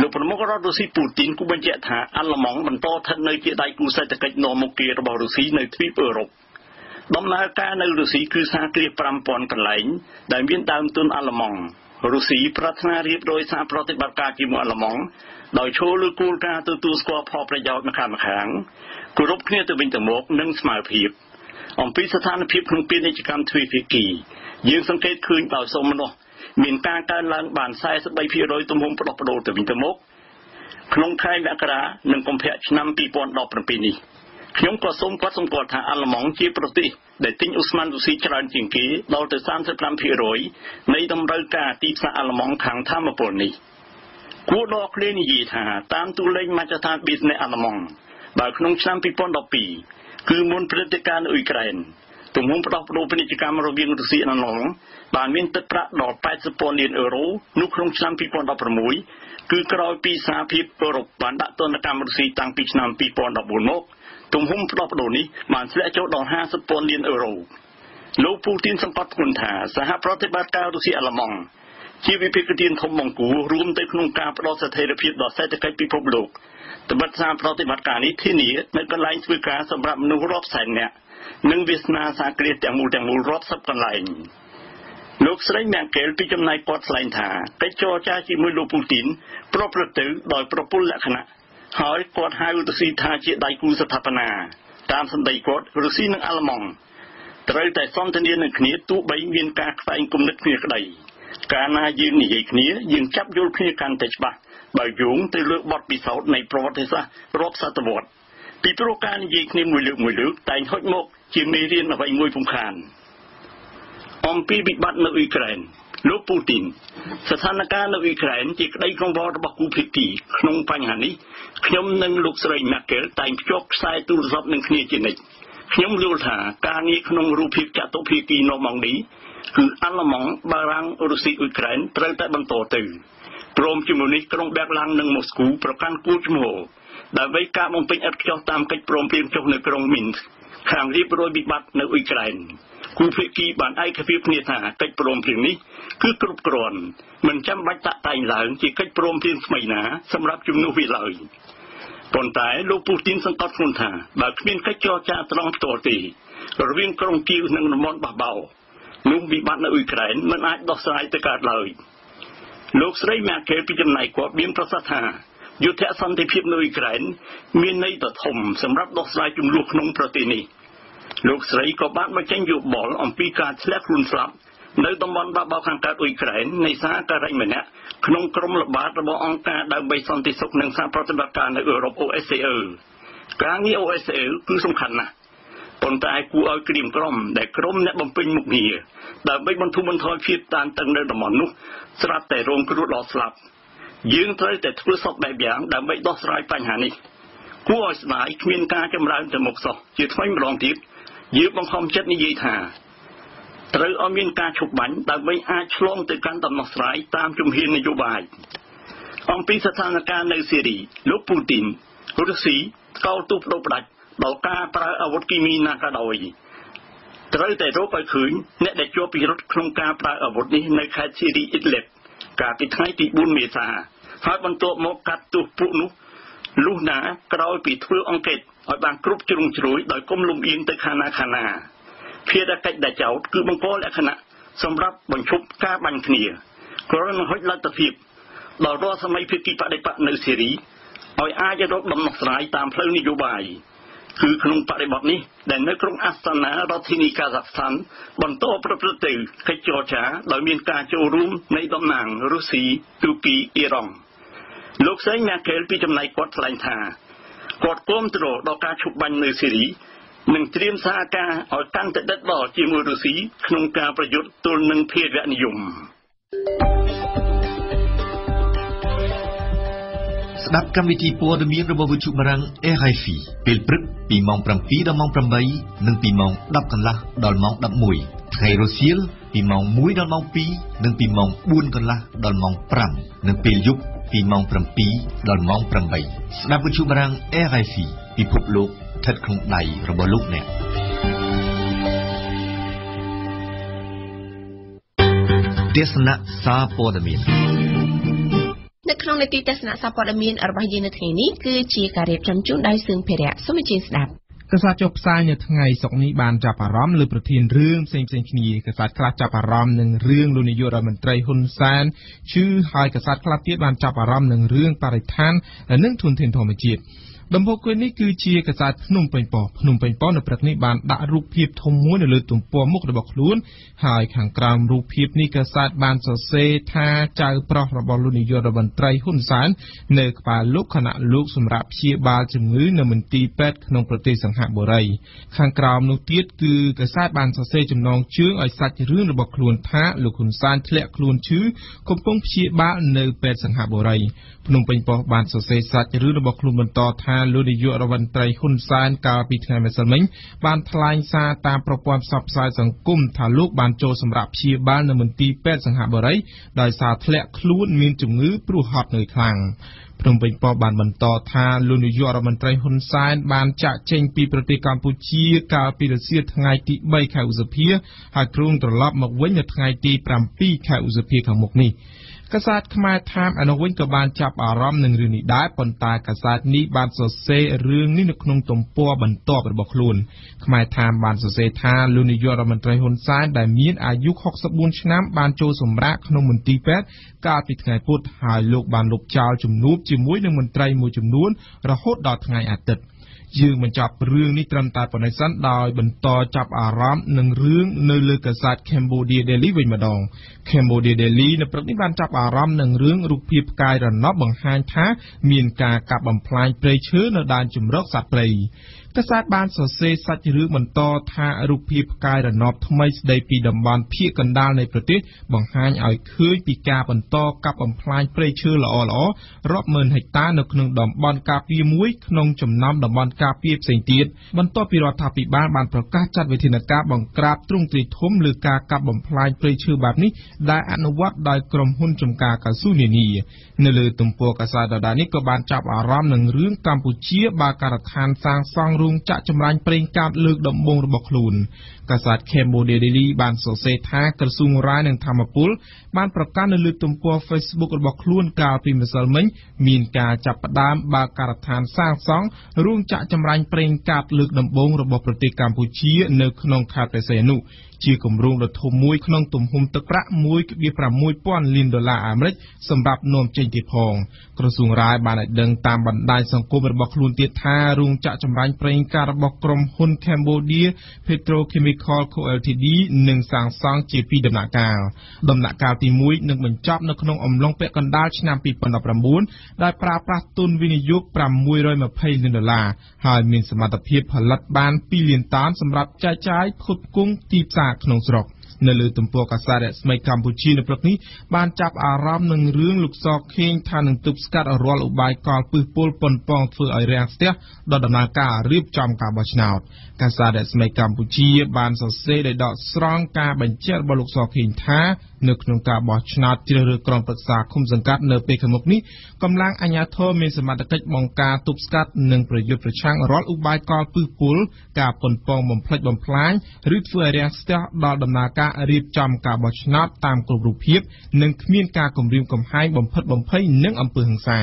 លោកប្រមុខរដ្ឋរុស្ស៊ីពូទីនគូបញ្ជាក់ថាអាល្លឺម៉ង់បន្តស្ថិតនៅជាដៃគូសេដ្ឋកិច្ចនាំមុខគេរបស់រុស្ស៊ីនៅទ្វីបអឺរ៉ុបដំណើរការនៅរុស្ស៊ីគឺសហគ្រាស5000កន្លែងដែលមានដើមទុនអាល្លឺម៉ង់រុស្ស៊ីប្រាថ្នារៀបរយសារប្រតិបត្តិការជាមួយអាល្លឺម៉ង់ដោយឈលលើគោលការណ៍ទទួលស្គាល់ផលប្រយោជន៍ម្ខាងម្ខាងគោរពគ្នាទៅវិញទៅមកនិងស្មើភាពអំពីស្ថានភាពក្នុងពាណិជ្ជកម្មទ្វេភាគីយើងសង្កេតឃើញដោយសមនោះ មានការកើនឡើងបាន43%ទំហំផ្ដោះប្ដូរទៅវិញទៅមកក្នុងខែមករានិងកុម្ភៈឆ្នាំ2017នេះខ្ញុំក៏សូមគាត់សម្គាល់ថាអាល្លឺម៉ង់ជាប្រទេសដែលទិញអូស្មန်រុស្ស៊ីច្រើនជាងគេដល់ទៅ35%នៃតម្រូវការទីផ្សារអាល្លឺម៉ង់ខាងធម្មពលនេះគួរដកគ្នានិយាយថាតាមតួលេខមជ្ឈដ្ឋាន Business អាល្លឺម៉ង់បើក្នុងឆ្នាំ2012គឺមុនព្រឹត្តិការណ៍នៅអ៊ុយក្រែនទំហំផ្ដោះប្ដូរពាណិជ្ជកម្មរវាងរុស្ស៊ីនិងអាល្លឺម៉ង់ បានមានទឹកប្រាក់ដល់80ពាន់លានអឺរ៉ូនោះក្នុងឆ្នាំ2016គឺក្រោយពីសហភាពអឺរ៉ុបបានដាក់ទណ្ឌកម្មរុស្ស៊ីតាំងពីឆ្នាំ2014មកទំហំផ្ដោះប្ដូរនេះបានធ្លាក់ចូលដល់50ពាន់លានអឺរ៉ូលោកពូទីនសង្កត់ធ្ងន់ថាសហប្រតិបត្តិការរុស្ស៊ីអាល្លឺម៉ង់ជាវិភាគទានធំបង្គួររួមទៅក្នុងការផ្ដល់ស្ថិរភាពដល់សេដ្ឋកិច្ចពិភពលោកត្បិតសារប្រតិបត្តិការនេះធានានៅកន្លែងធ្វើការសម្រាប់មនុស្សរាប់សែននាក់និងវាសនាសាគ្រាសទាំងមូលទាំងមូលរាប់សិបកន្លែង លោកស្រីម៉ាកែលពីចំណាយគាត់ថ្លែងថាកិច្ចចរចាជាមួយលោកពូទីនប្រព្រឹត្តទៅដោយប្រពន្ធលក្ខណៈហើយគាត់ហៅរុស្ស៊ីថាជាដៃគូស្ថាបនាតាមសម្ដីគាត់រុស្ស៊ីនិងអាល្លឺម៉ង់ត្រូវតែសន្ទនានឹងគ្នាទោះបីមានការខ្វែងគំនិតគ្នាក្តីកាលណាយើងនិយាយគ្នាយើងចាប់យល់គ្នាកាន់តែច្បាស់បើយោងទៅលើបទពិសោធន៍នៃប្រវត្តិសាស្ត្ររាប់សតវត្សពីព្រោះការនិយាយគ្នាមួយលើកមួយលើកតែងហុចមកជាមេរៀនអ្វីមួយពំខាន អំពីវិបត្តិនៅអ៊ុយក្រែនលោកពូទីនស្ថានភាពនៅអ៊ុយក្រែនជាក្តីកង្វល់របស់គូភាគីក្នុងបញ្ហានេះខ្ញុំនិងលោកស្រី Merkel តែងភ្ជាប់ខ្សែទូរស័ព្ទនឹងគ្នាជានិច្ចខ្ញុំយល់ថាការងារក្នុងរូបភាពចតុភាគីនៅម៉ង់នេះគឺអាល្លឺម៉ង់បារាំងរុស្ស៊ីអ៊ុយក្រែនត្រូវតែបន្តទៅព្រមជាមួយនេះក្រុងបែកឡាំងនិងម៉ូស្គូប្រកាន់គោលជំហរដើម្បីការបំពេញឥតខ្ចោះតាមកិច្ចព្រមព្រៀងចុះនៅក្រុងមីនខាងរៀបរយវិបត្តិនៅអ៊ុយក្រែន គូភាគីបានឯកភាពគ្នាថាកិច្ចព្រមព្រៀងនេះគឺគ្រប់គ្រាន់មិនចាំបាច់តាក់តែងឡើងជាកិច្ចព្រមព្រៀងថ្មីណាសម្រាប់ជំនួសវាឡើយប៉ុន្តែលោកពូទីនសង្កត់ធ្ងន់ថាបើគ្មានកិច្ចចរចាត្រង់ផ្ទាល់ទេរវាងក្រុងគៀវនិងតំបន់បះបោនោះវិបត្តិនៅអ៊ុយក្រែនមិនអាចដោះស្រាយទៅកើតឡើយលោកស្រីម៉ាកេលពីចំណាយគាត់មានប្រសាសន៍ថាយុទ្ធសន្តិភាពនៅអ៊ុយក្រែនមានន័យដ៏ធំសម្រាប់ដោះស្រាយចំនួនក្នុងប្រទេសនេះ លោកស្រីក៏បានបញ្ចេញយោបល់អំពីការធ្លាក់ខ្លួនស្លាប់នៅតំបន់បាបោខាងកើតអ៊ុយក្រែននៃសារការិម្នាក់ក្នុងក្រុមល្បាតរបស់អង្គការដើម្បីសន្តិសុខនិងសហប្រតិបត្តិការនៅអឺរ៉ុប OSCE ការងារ OSCE គឺសំខាន់ណាស់ប៉ុន្តែគួរឲ្យក្រៀមក្រំដែលក្រុមអ្នកបំពេញមុខងារដើម្បីបន្ធូរបន្ថយភាពតានតឹងនៅតំបន់នោះស្រាប់តែរងគ្រោះដល់ស្លាប់យើងត្រូវតែធ្វើសពបែបយ៉ាងដើម្បីដោះស្រាយបញ្ហានេះគួរឲ្យស្ដាយគ្មានការចម្រើនទៅមុខសោះជាថ្មីម្ដងទៀត យើងបង្ខំចិត្តនិយាយថាត្រូវឲ្យមានការឈប់បាញ់ដើម្បីអាចឆ្លងទៅកាន់ដំណោះស្រាយតាមជំហាននយោបាយអំពីស្ថានភាពនៅស៊ីរីលោកពូទីនរុស្ស៊ីកោតទូបដូរផ្ដាច់ដល់ការប្រើអាវុធគីមីណាក៏ដោយត្រូវតែរកឲ្យឃើញអ្នកដែលជាប់ពិរុទ្ធក្នុងការប្រើអាវុធនេះនៅខេត្តស៊ីរីអ៊ីតលេបកាលពីថ្ងៃទី4មេសាហើយបន្ទាប់មកកាត់ទោសពួកនោះលុះណាក្រោយពីធ្វើអង្កេត ឲ្យបានគ្រប់ជ្រុងជ្រោយដោយគុំលំអៀងទៅខាងណាខាងណាភារកិច្ចដែលចោតគឺបង្កលក្ខណៈសម្រាប់បញ្ឈប់ការបាញ់គ្នាគ្រាន់នឹងហុចលទ្ធភាពដល់រាល់សម័យភាគីបដិបកនៅសេរីឲ្យអាចរកដំណោះស្រាយតាមផ្លូវនយោបាយគឺក្នុងបរិបទនេះដែលនៅក្រុងអាស្តាណារដ្ឋធានីកាហ្សាក់ស្ថានបន្តប្រព្រឹត្តទៅកិច្ចចរចាដោយមានការចូលរួមនៃតំណាងរុស្ស៊ីទូគីអ៊ីរ៉ង់លោកសេងម៉ាកែលពីចំណាយគាត់ថ្លែងថា គាត់គាំទ្រដល់ការឈប់បាញ់នៅសេរីនិងត្រៀមសហការឲ្យកាន់តែដិតដល់ជាមួយរុស្ស៊ីក្នុងការប្រយុទ្ធទល់នឹងភាវៈនិយមស្ដាប់កម្មវិធីព័ត៌មានរបស់វិទ្យុបារាំង RFI ពេលព្រឹកពីម៉ោង7ដល់ម៉ោង8និងពីម៉ោង10កន្លះដល់ម៉ោង11ថ្ងៃរសៀលពីម៉ោង1ដល់ម៉ោង2និងពីម៉ោង4កន្លះដល់ម៉ោង5និងពេលយប់ ពីម៉ោង7ដល់ម៉ោង8ស្ដាប់វិទ្យុបារាំង RFI ពិភពលោកស្ថិតក្នុងដៃរបស់លោកអ្នកទេសនាសាព័ត៌មាននៅក្នុងនីតិទេសនាសាព័ត៌មានរបស់យើងនៅថ្ងៃនេះគឺជាការរៀបចំជូនដោយសឿងភិរៈសូមអញ្ជើញស្ដាប់ កសែតចុះផ្សាយនៅថ្ងៃសុក្រនេះបានចាប់អារម្មណ៍លើប្រធានរឿងផ្សេងផ្សេងគ្នាកសែតខ្លះចាប់អារម្មណ៍នឹងរឿងលោកនាយករដ្ឋមន្ត្រីហ៊ុនសែនឈឺហើយកសែតខ្លះទៀតបានចាប់អារម្មណ៍នឹងរឿងបរិស្ថាននិងធនធានធម្មជាតិ ដំបូងគួយនេះគឺជាកាសែតភ្នំពេញប៉ុស្តិ៍ភ្នំពេញប៉ុស្តិ៍នៅព្រឹកនេះបានដាក់រូបភាពធំមួយនៅលើទំព័រមុខរបស់ខ្លួន ហើយខាងក្រោមរូបភាពនេះកាសែតបានសរសេរថាចៅប្រុសរបស់លោកនាយករដ្ឋមន្ត្រីហ៊ុនសែននៅក្បាលលោកខណៈលោកសម្រាប់ព្យាបាលជំងឺនៅមន្ទីរពេទ្យក្នុងប្រទេសសង្ហបុរី ខាងក្រោមនោះទៀតគឺកាសែតបានសរសេរចំណងជើងឲ្យសាច់រឿងរបស់ខ្លួនថាលោកហ៊ុនសែនធ្លាក់ខ្លួនឈឺកំពុងព្យាបាលនៅពេទ្យសង្ហបុរី ភ្នំពេញប៉ុស្តិ៍បានសរសេរសាច់រឿងរបស់ខ្លួនបន្តថាលោកនាយករដ្ឋមន្ត្រីហ៊ុនសែនកាលពីថ្ងៃម្សិលមិញបានថ្លែងសារតាមប្រព័ន្ធផ្សព្វផ្សាយសង្គមថាលោកបានចូលសម្រាប់ព្យាបាលនៅមន្ទីរពេទ្យសង្ហបុរីដោយសារធ្លាក់ខ្លួនមានជំងឺព្រោះហត់នឿយខ្លាំងភ្នំពេញប៉ុស្តិ៍បានបន្តថាលោកនាយករដ្ឋមន្ត្រីហ៊ុនសែនបានចាក់ចេញពីប្រទេសកម្ពុជាកាលពីរសៀលថ្ងៃទី3ខែឧសភាហើយគ្រោងត្រឡប់មកវិញនៅថ្ងៃទី7ខែឧសភាខាងមុខនេះ កាសែតខ្មែរថាមអនុវិញក៏បានចាប់អារម្មណ៍នឹងរឿងនេះដែរប៉ុន្តែកាសែតនេះបានសរសេររឿងនេះនៅក្នុងទំព័របន្ទាប់របស់ខ្លួនខ្មែរថាមបានសរសេរថាលោកនាយករដ្ឋមន្ត្រីហ៊ុនសែនដែលមានអាយុ64ឆ្នាំបានចូលសម្រាកក្នុងមន្ទីរពេទ្យកាលពីថ្ងៃពុធហើយលោកបានលុបចោលជំនួបជាមួយនឹងមន្ត្រីមួយចំនួនរហូតដល់ថ្ងៃអាទិត្យ យើងបញ្ចប់រឿងនេះត្រឹមតែប៉ុណ្ណេះសិនដោយបន្តចាប់អារម្មណ៍នឹងរឿងនៅលើកាសែត Cambodia Daily វិញម្ដង Cambodia Daily នៅព្រឹកនេះបានចាប់អារម្មណ៍នឹងរឿងរូបភាពផ្កាយរណបបង្ហាញថា មានការកាប់បំផ្លាញព្រៃឈើនៅដែនជម្រកសត្វព្រៃ កាសែតបានសរសេរសាច់រឿងបន្តថារូបភាពផ្កាយរណបថ្មីស្ដីពីតំបន់ភៀកកណ្ដាលនៃប្រទេសបង្ហាញឲ្យឃើញពីការបន្តកាប់បំផ្លាញព្រៃឈើល្អៗរាប់ម៉ឺនហិកតានៅក្នុងតំបន់ការពារមួយក្នុងចំណោមតំបន់ការពារផ្សេងទៀតបន្ទាប់ពីរដ្ឋាភិបាលបានប្រកាសចាត់វិធានការបង្ក្រាបទ្រង់ទ្រាយធំលើការកាប់បំផ្លាញព្រៃឈើបែបនេះដែលអនុវត្តដោយក្រុមហ៊ុនចំការកៅស៊ូនានានៅលើទំព័រកាសែតដដែលនេះក៏បានចាប់អារម្មណ៍នឹងរឿងកម្ពុជាបើការដ្ឋានសាងសង់រោងចាក់ចម្រាញ់ប្រេងកាតលើកដំបូងរបស់ខ្លួនកាសែត Cambodia Daily បានសរសេរថាក្រសួងរាយនឹងធម្មពលបានប្រកាសនៅលើទំព័រ Facebook របស់ខ្លួនកាលពីម្សិលមិញមានការចាប់ផ្ដើមបើកការដ្ឋានសាងសង់រោងចក្រចម្រាញ់ប្រេងកាតលើកដំបូងរបស់ប្រទេសកម្ពុជានៅក្នុងខេត្តព្រះសីហនុជាគម្រោងដ៏ធំមួយក្នុងទំហំទឹកប្រាក់1.6លានដុល្លារអាមេរិកសម្រាប់នាំចេញទៀតផងក្រសួងរាយបានឲ្យដឹងតាមបណ្ដាញសង្គមរបស់ខ្លួនទៀតថារោងចក្រចម្រាញ់ប្រេងកាតរបស់ក្រុមហ៊ុន Cambodia Petrochemical Co Ltd នឹងសាងសង់ជាពីរដំណាក់កាលដំណាក់កាលទី1នឹងបញ្ចប់នៅក្នុងអំឡុងពាក់កណ្ដាលឆ្នាំ2019ដោយប្រើប្រាស់ទុនវិនិយោគ620លានដុល្លារហើយមានសមត្ថភាពផលិតបាន2លានតោនសម្រាប់ចែកចាយផ្គត់ផ្គង់ទីផ្សារក្នុងស្រុកនៅលើទំព័រកាសែតរស្មីកម្ពុជានៅព្រឹកនេះបានចាប់អារម្មណ៍នឹងរឿងលោកសខេងថានឹងទប់ស្កាត់រាល់ឧបាយកលពឹសពលប៉ុនប៉ងធ្វើឲ្យរាំងស្ទះដល់ដំណើរការរៀបចំការបោះឆ្នោត កាសែតរស្មីកម្ពុជា បានសរសេរដោយដកស្រង់ការបញ្ជាក់របស់លោកសខេងថានៅក្នុងការបោះឆ្នោតជ្រើសរើសក្រុមប្រឹក្សាឃុំសង្កាត់នៅពេលខាងមុខនេះកម្លាំងអាជ្ញាធរមានសមត្ថកិច្ចបង្ការទប់ស្កាត់និងប្រយុទ្ធប្រឆាំងរាល់ឧបាយកលពឹសពលការប៉ុនប៉ងបំផ្លិចបំផ្លាញឬធ្វើឲ្យរាំងស្ទះដល់ដំណើរការរៀបចំការបោះឆ្នោតតាមគ្រប់រូបភាពនិងគ្មានការគំរាមកំហែងបំផិតបំភ័យនិងអំពើហិង្សា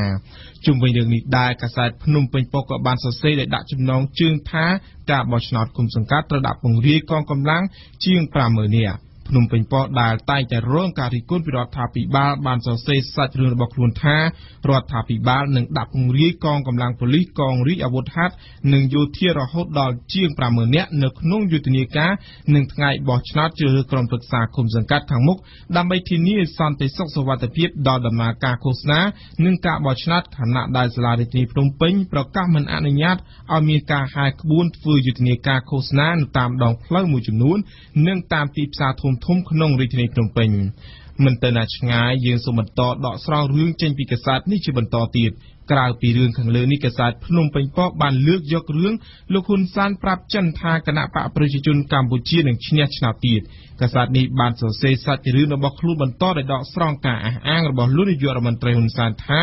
ជុំវិញរឿងនេះដែរកាសែតភ្នំពេញប៉ុស្តិ៍ក៏បានសរសេរដោយដាក់ចំណងជើងថាការបោះឆ្នោតគុំសង្កាត់ត្រូវដាក់ពង្រាយកងកម្លាំងជាង50000នាក់ ភ្នំពេញប៉ុស្តិ៍ដែលតែងតែរងការរិះគន់ពីរដ្ឋាភិបាលបានសរសេរសាច់រឿងរបស់ខ្លួនថារដ្ឋាភិបាលនឹងដាក់ពង្រាយកងកម្លាំងប៉ូលីសកងរាជអាវុធហត្ថនិងយោធារហូតដល់ជាង50000នាក់នៅក្នុងយុទ្ធនាការនឹងថ្ងៃបោះឆ្នោតជ្រើសរើសក្រុមប្រឹក្សាគុំសង្កាត់ខាងមុខដើម្បីធានាសន្តិសុខសុវត្ថិភាពដល់ដំណើរការឃោសនានិងការបោះឆ្នោតខណៈដែលសាលារាជធានីភ្នំពេញប្រកាសមិនអនុញ្ញាតឲ្យមានការហែកក្បួនធ្វើយុទ្ធនាការឃោសនានៅតាមដងផ្លូវមួយចំនួននិងតាមទីផ្សារធំធំក្នុងរាជធានីភ្នំពេញមិនទៅណាឆ្ងាយយើងសូមបន្តដកស្រង់រឿងចេញពីកាសែតនេះជាបន្តទៀតក្រៅពីរឿងខាងលើនេះកាសែតភ្នំពេញប៉ុស្តិ៍បានលើកយករឿងលោកហ៊ុនសានប្រាប់ចិនថាគណៈបកប្រជាជនកម្ពុជានឹងឈ្នះឆ្នោតទៀត កាសែតនេះបានសរសេរសាច់រឿងរបស់ខ្លួនបន្តដោយដកស្រង់ការអះអាងរបស់លោកនាយករដ្ឋមន្ត្រីហ៊ុនសែនថា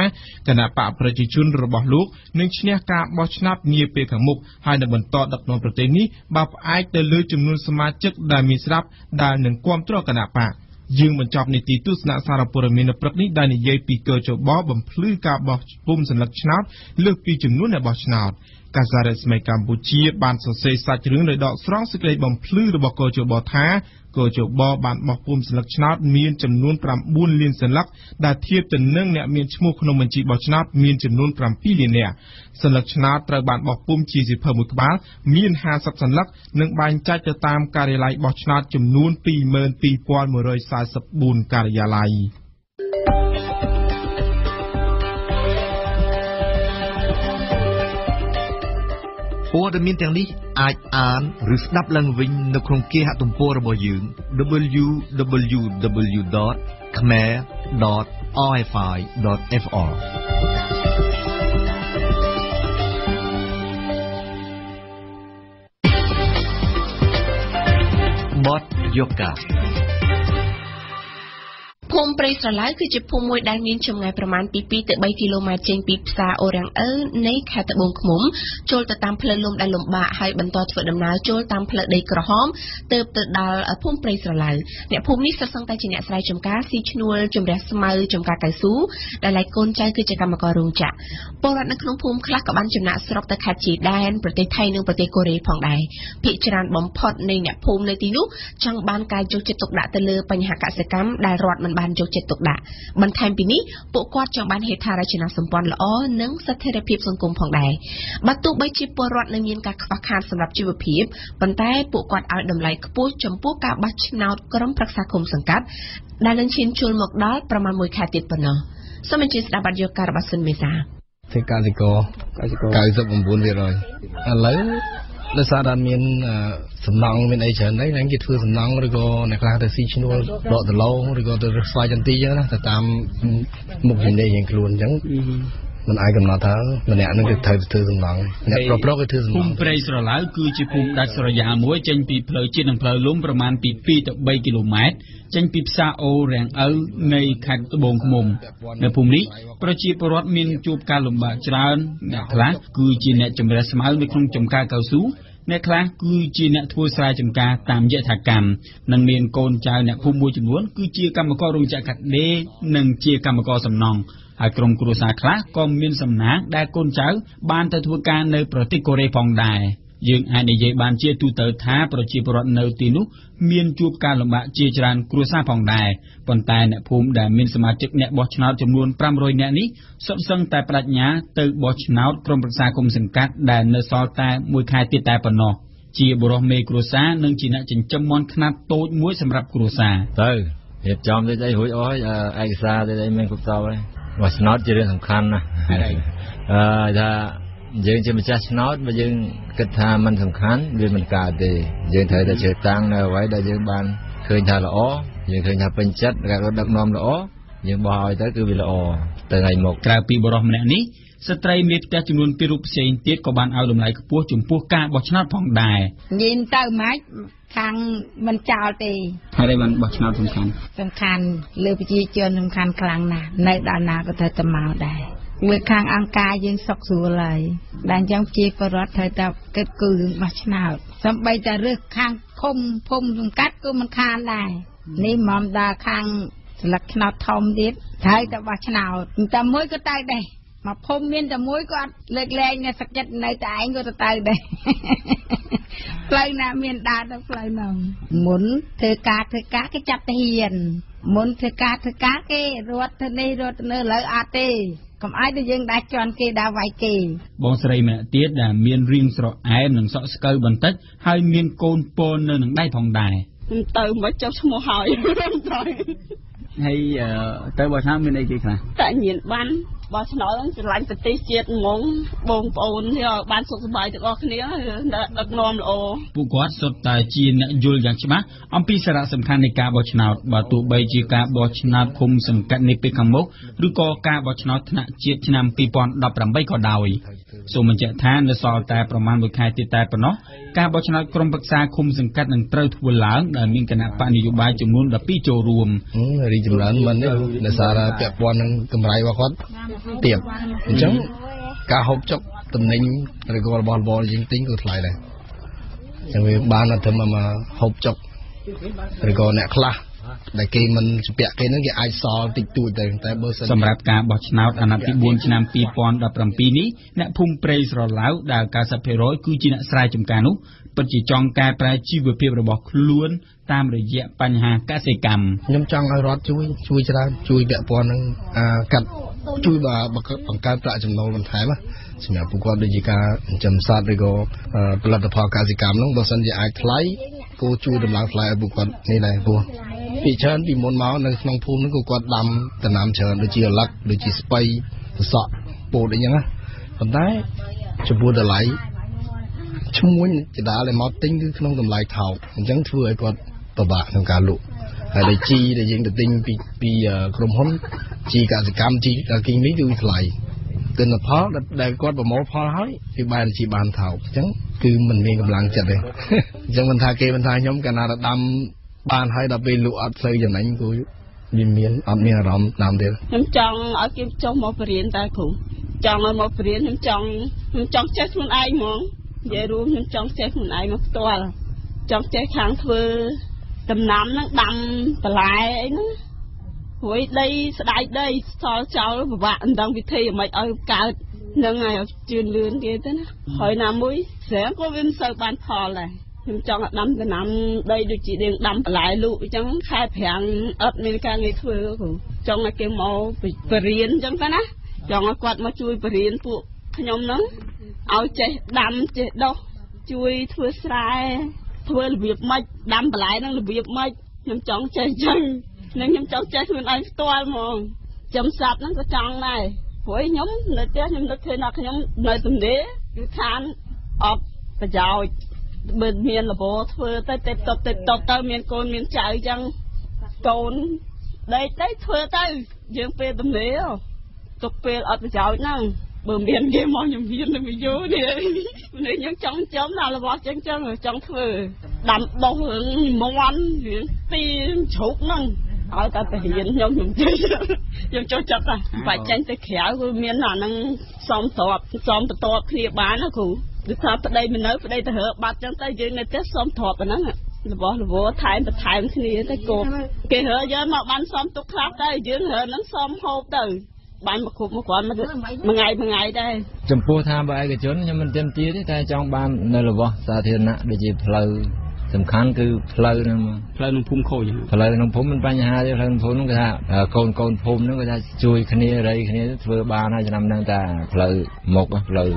គណៈបកប្រជាជនរបស់លោកនឹងឈ្នះការបោះឆ្នោតនាពេលខាងមុខហើយនឹងបន្តដឹកនាំប្រទេសនេះបើផ្អែកទៅលើចំនួនសមាជិកដែលមានស្រាប់ដែលនឹងគ្រប់គ្រងគណៈបកយើងបញ្ចប់នីតិទស្សនៈសារព័ត៌មាននៅព្រឹកនេះដែលនិយាយពីកោចបបំភ្លឺការបោះពុំសញ្ញាឆ្នោតលើសពីចំនួនអ្នកបោះឆ្នោត កាសារស្មីកម្ពុជាបានសរសេរសាច់រឿងដោយដកស្រង់សេចក្តីបំភ្លឺរបស់កោជបថាកោជបបានបោះពុំសញ្ញាឆ្នោតមានចំនួន9លានសញ្ញាដែលធៀបទៅនឹងអ្នកមានឈ្មោះក្នុងបញ្ជីបោះឆ្នោតមានចំនួន7លាននាក់សញ្ញាឆ្នោតត្រូវបានបោះពុំជាសៀវភៅមួយក្បាលមាន50សញ្ញានិងបែងចែកទៅតាមការិយាល័យបោះឆ្នោតចំនួន22144ការិយាល័យ ព័ត៌មានទាំងនេះអាចអានឬស្ដាប់ឡើងវិញនៅក្នុងគេហទំព័ររបស់យើង www.khmer.rfi.fr បតយូកា ភូមិព្រៃស្រឡៅគឺជាភូមិមួយដែលមានចម្ងាយប្រមាណពី2ទៅ3គីឡូម៉ែត្រចេញពីផ្សារអូរាំងអឺនៃខេត្តត្បូងឃ្មុំចូលទៅតាមផ្លូវលំដែលលំបាកហើយបន្តធ្វើដំណើរចូលតាមផ្លូវដីក្រហមទើបទៅដល់ភូមិព្រៃស្រឡៅអ្នកភូមិនេះសុទ្ធសឹងតែជាអ្នកស្រែចម្ការស៊ីឈ្នួលជំរះស្មៅចម្ការកៅស៊ូដែលឡែកកូនចៅគឺជាកម្មកររោងចក្រពលរដ្ឋនៅក្នុងភូមិខ្លះក៏បានចំណាក់ស្រុកទៅខេត្តជាដែនប្រទេសថៃនិងប្រទេសកូរ៉េផងដែរភាគច្រើនបំផុតនៃអ្នកភូមិនៅទីនោះចង់បានការយកចិត្តទុកដាក់ទៅលើបញ្ហាកសិកម្មដែលរដ្ឋមិនបានយកចិត្តទុកដាក់បន្ថែមពីនេះពួកគាត់ចង់បានហេដ្ឋារចនាសម្ព័ន្ធល្អនិងស្ថិរភាពសង្គមផងដែរបើទោះបីជាពលរដ្ឋនៅមានការខ្វះខាតសម្រាប់ជីវភាពប៉ុន្តែពួកគាត់ឲ្យតម្លៃខ្ពស់ចំពោះការបោះឆ្នោតក្រុមប្រឹក្សាគុំសង្កាត់ដែលនឹងឈានចូលមកដល់ប្រមាណ1ខែទៀតប៉ុណ្ណោះសូមអញ្ជើញស្ដាប់បទយកការរបស់ស៊ុនមេសាធ្វើកសិករ99%ឥឡូវ ដោយសារតែមានសំណង់មានអីច្រើនហើយហ្នឹងគេធ្វើសំណង់ឬក៏អ្នកខ្លះទៅស៊ីឈ្នួលដកដឡងឬក៏ទៅស្វាយចន្ទីអញ្ចឹងណាទៅតាមមុខជំនាញរៀងខ្លួនអញ្ចឹង មិនអាចកំណត់ថាម្នាក់នឹងគឺត្រូវធ្វើសំណង់អ្នកប្រុសប្រុសគឺធ្វើសំណង់ភូមិព្រៃស្រឡៅគឺជាភូមិដាច់ស្រយាលមួយចេញពីផ្លូវជាតិនិងផ្លូវលំប្រមាណពី2ទៅ3គីឡូម៉ែត្រចេញពីផ្សារអូរាំងឪនៃខេត្តត្បូងឃ្មុំនៅភូមិនេះប្រជាពលរដ្ឋមានជួបការលំបាកច្រើនអ្នកខ្លះគឺជាអ្នកចម្រះស្មៅនៅក្នុងចំការកៅស៊ូអ្នកខ្លះគឺជាអ្នកធ្វើស្រែចម្ការតាមយថាកម្មនិងមានកូនចៅអ្នកភូមិមួយចំនួនគឺជាកម្មកររោងចក្រកាត់ដេរនិងជាកម្មករសំណង់ ហើយក្រុមគ្រួសារខ្លះក៏មានសំណាងដែលកូនចៅបានទៅធ្វើការនៅប្រទេសកូរ៉េផងដែរយើងអាចនិយាយបានជាទូទៅថាប្រជាពលរដ្ឋនៅទីនោះមានជួបការលំបាកជាច្រើនគ្រួសារផងដែរប៉ុន្តែអ្នកភូមិដែលមានសមាជិកអ្នកបោះឆ្នោតចំនួន500នាក់នេះសុទ្ធសឹងតែបដិញ្ញាទៅបោះឆ្នោតក្រុមប្រឹក្សាគុំសង្កាត់ដែលនៅសល់តែមួយខែទៀតតែប៉ុណ្ណោះជាបុរសមេគ្រួសារនិងជាអ្នកចិញ្ចឹមមាន់ខ្នាតតូចមួយសម្រាប់គ្រួសារទៅរៀបចំទៅអីរួចអស់ហើយឯកសារទៅអីមានគ្រប់តបហើយ បោះឆ្នោតជារឿងសំខាន់ណាស់អឺថាយើងជាម្ចាស់ឆ្នោតបើយើងគិតថាมันសំខាន់វាមិនកើតទេយើងត្រូវតែជ្រើសតាំងនៅអ្វីដែលយើងបានឃើញថាល្អយើងឃើញថាពេញចិត្តការរត់ដឹកនាំល្អយើងបោះឲ្យទៅគឺវាល្អទៅថ្ងៃមុខក្រៅពីបរិសម្នាក់នេះ ស្ត្រីមេផ្ទះចំនួន2រូបផ្សេងទៀតក៏បានឲ្យតម្លៃខ្ពស់ចំពោះការបោះឆ្នោតផងដែរញៀនទៅម៉េចខាងមិនចោលទេហើយដែលបានបោះឆ្នោតសំខាន់សំខាន់លើប្រជាជនសំខាន់ខ្លាំងណាស់នៅដល់ណាក៏ត្រូវតែមកដែរមួយខាងអង្គការយើងសុកស្រួលហើយដែលអញ្ចឹងជាបរដ្ឋត្រូវតែគិតគូរបោះឆ្នោតសំបីតែរើសខាងភូមិភូមិសង្កាត់ក៏មិនខានដែរនេះមកដល់ខាងស្លឹកឆ្នោតធំទៀតត្រូវតែបោះឆ្នោតតែមួយក៏ទៅដែរ មកភូមិមានតែមួយក៏អត់លើកលែងសក្ចិត្តនៅតែឯងក៏ទៅទៅដែរផ្លូវណាមានដើរទៅផ្លូវហ្នឹងមុនធ្វើការធ្វើការគេចាប់ទៅហ៊ានមុនធ្វើការធ្វើការគេរត់ទៅនេះរត់ទៅនៅឥឡូវអត់ទេកុំឲ្យតែយើងដាច់ជន់គេដើរវាយគេបងស្រីម្នាក់ទៀតដែលមានរៀងស្រអែមនិងសក់ស្កូវបន្តិចហើយមានកូនពននៅនឹងដៃផងដែរទៅមិនចុះឈ្មោះហើយហើយទៅបើថាមានអីគេខ្លះតែញៀនបាន បោះឆ្នោតស្រឡាញ់ប្រទេសជាតិហ្មងបងប្អូននេះបានសុខសប្បាយទាំងអស់គ្នាដឹកនាំល្អពួកគាត់សុទ្ធតែជាអ្នកយល់យ៉ាងច្បាស់អំពីសារៈសំខាន់នៃការបោះឆ្នោតបើទោះបីជាការបោះឆ្នោតឃុំសង្កាត់នេះពេលខាងមុខឬក៏ការបោះឆ្នោតថ្នាក់ជាតិឆ្នាំ2018ក៏ដោយ សូមបញ្ជាក់ថានៅសល់តែប្រមាណ1ខែទៀតតែប៉ុណ្ណោះការបោះឆ្នោតក្រុមប្រឹក្សាឃុំសង្កាត់នឹងត្រូវធ្វើឡើងដែលមានគណៈបកនយោបាយចំនួន12ចូលរួមរីចម្រើនមិនទេដោយសារពាក់ព័ន្ធនឹងកម្រៃរបស់គាត់ទៀតអញ្ចឹងការហូបចុកតំណែងឬក៏របស់របរយើងទិញគឺថ្លៃដែរអញ្ចឹងវាបានតែធ្វើមកហូបចុកឬក៏អ្នកខ្លះ ដែលគេមិនជំពាក់គេនឹងគេអាចសល់តិចតួចទៅតែបើសិនសម្រាប់ការបោះឆ្នោតអាណត្តិទី4ឆ្នាំ2017នេះអ្នកភូមិព្រៃស្រឡៅដែល90%គឺជាអ្នកស្រែចម្ការនោះពិតជាចង់កែប្រែជីវភាពរបស់ខ្លួន តាមរយៈបញ្ហាកសិកម្មខ្ញុំចង់ឲ្យរដ្ឋជួយជួយច្រើនជួយពាក់ព័ន្ធនឹងកាត់ជួយបង្កើនប្រាក់ចំណូលបន្ថែមសម្រាប់ពួកគាត់ដូចជាការចិញ្ចឹមសត្វឬក៏ផលិតផលកសិកម្មហ្នឹងបើសិនជាអាចថ្លៃ គួរជួយដំឡើងថ្លៃឲ្យពួកគាត់នេះដែរព្រោះពីច្រើនពីមុនមកនៅក្នុងភូមិហ្នឹងក៏គាត់ដាំដំណាំច្រើនដូចជាអលឹកដូចជាស្ពៃសក់ពោតអីចឹងណាប៉ុន្តែចំពោះតម្លៃឈ្មួញចដាលឲ្យមកទិញគឺក្នុងតម្លៃថោកអញ្ចឹងធ្វើឲ្យគាត់ពិបាកក្នុងការលក់ហើយដែលជីដែលយើងទៅទិញពីពីក្រុមហ៊ុនជីកសិកម្មជីគីមីគឺថ្លៃ ទិន្នផលដែលគាត់ប្រមូលផលហើយគឺបែរជាបានថោកអញ្ចឹងគឺមិនមានកម្លាំងចិត្តទេអញ្ចឹងមិនថាគេមិនថាខ្ញុំកាលណាដាំបានហើយដល់ពេលលក់អត់សូវចំណេញគូវាមានអត់មានអារម្មណ៍តាមទៀតខ្ញុំចង់ឲ្យគេចុះមកបរៀនតែគ្រូចង់ឲ្យមកបរៀនខ្ញុំចង់ខ្ញុំចង់ចេះខ្លួនឯងហ្មងនិយាយរួមខ្ញុំចង់ចេះខ្លួនឯងមកផ្ទាល់ចង់ចេះខាងធ្វើដំណាំហ្នឹងដាំបន្លែអីហ្នឹង រួយដីស្ដាយដីសល់ចោលពិបាកមិនដឹងវិធីអ្មេចឲ្យកើតនឹងឲ្យជឿនលឿនគេទៅណាហើយណាមួយស្រាក៏វាមិនសូវបានផលដែរខ្ញុំចង់ដាំដំណាំដីដូចជាយើងដាំបន្លែលូកអញ្ចឹងខែប្រាំងអត់មានការងារធ្វើគ្រូចង់ឲ្យគេមកបរៀនអញ្ចឹងទៅណាចង់ឲ្យគាត់មកជួយបរៀនពួកខ្ញុំហ្នឹងឲ្យចេះដាំចេះដុះជួយធ្វើស្រែធ្វើរបៀបម៉េចដាំបន្លែហ្នឹងរបៀបម៉េចខ្ញុំចង់ចេះចឹង នឹងខ្ញុំចង់ចេះខ្លួនឯងផ្ទាល់ហ្មងចំសັບហ្នឹងក៏ចង់ដែរព្រោះខ្ញុំនៅផ្ទះខ្ញុំនឹកឃើញថាខ្ញុំនៅទំនេរគឺខានអត់ប្រយោជន៍បើមានលបធ្វើទៅទៅតបទៅតបទៅមានកូនមានចៅចឹងកូនដេកទៅធ្វើទៅយើងពេលទំនេរទុកពេលអត់ប្រយោជន៍ហ្នឹងបើមានគេមកខ្ញុំមានទៅយោនេះនេះខ្ញុំចង់ចំដល់របស់ចឹងចឹងចង់ធ្វើដាំដុះរឿងមន់រឿងទីជ្រូកហ្នឹង ឲ្យតែទៅរៀនខ្ញុំខ្ញុំចេះខ្ញុំចូលចិត្តតែបាច់ចាញ់ទៅក្រៅគឺមានអាហ្នឹងសំស្របសំបន្ទាប់គ្នាបានណាគ្រូគឺថាប្តីមិននៅប្តីទៅរើបាត់ចឹងទៅយើងនៅផ្ទះសំទ្របហ្នឹងរបស់លវថែមបន្ថែមគ្នាទៅគោគេរើយើងមកបានសំទុកខ្លះទៅយើងរើហ្នឹងសំហូបទៅបានមកគ្រប់មកគ្រាន់មួយថ្ងៃមួយថ្ងៃដែរចំពោះថាបើឯកជនខ្ញុំមិនទាមទារទេតែចង់បាននៅរបស់សាធារណៈដូចជាផ្លូវ សំខាន់គឺផ្លូវហ្នឹងផ្លូវក្នុងភូមិខូចផ្លូវក្នុងភូមិមិនបញ្ហាទេផ្លូវក្នុងភូមិហ្នឹងគេថាកូនកូនភូមិហ្នឹងគេថាជួយគ្នារៃគ្នាធ្វើបានហើយឆ្នាំហ្នឹងតែផ្លូវមុខផ្លូវ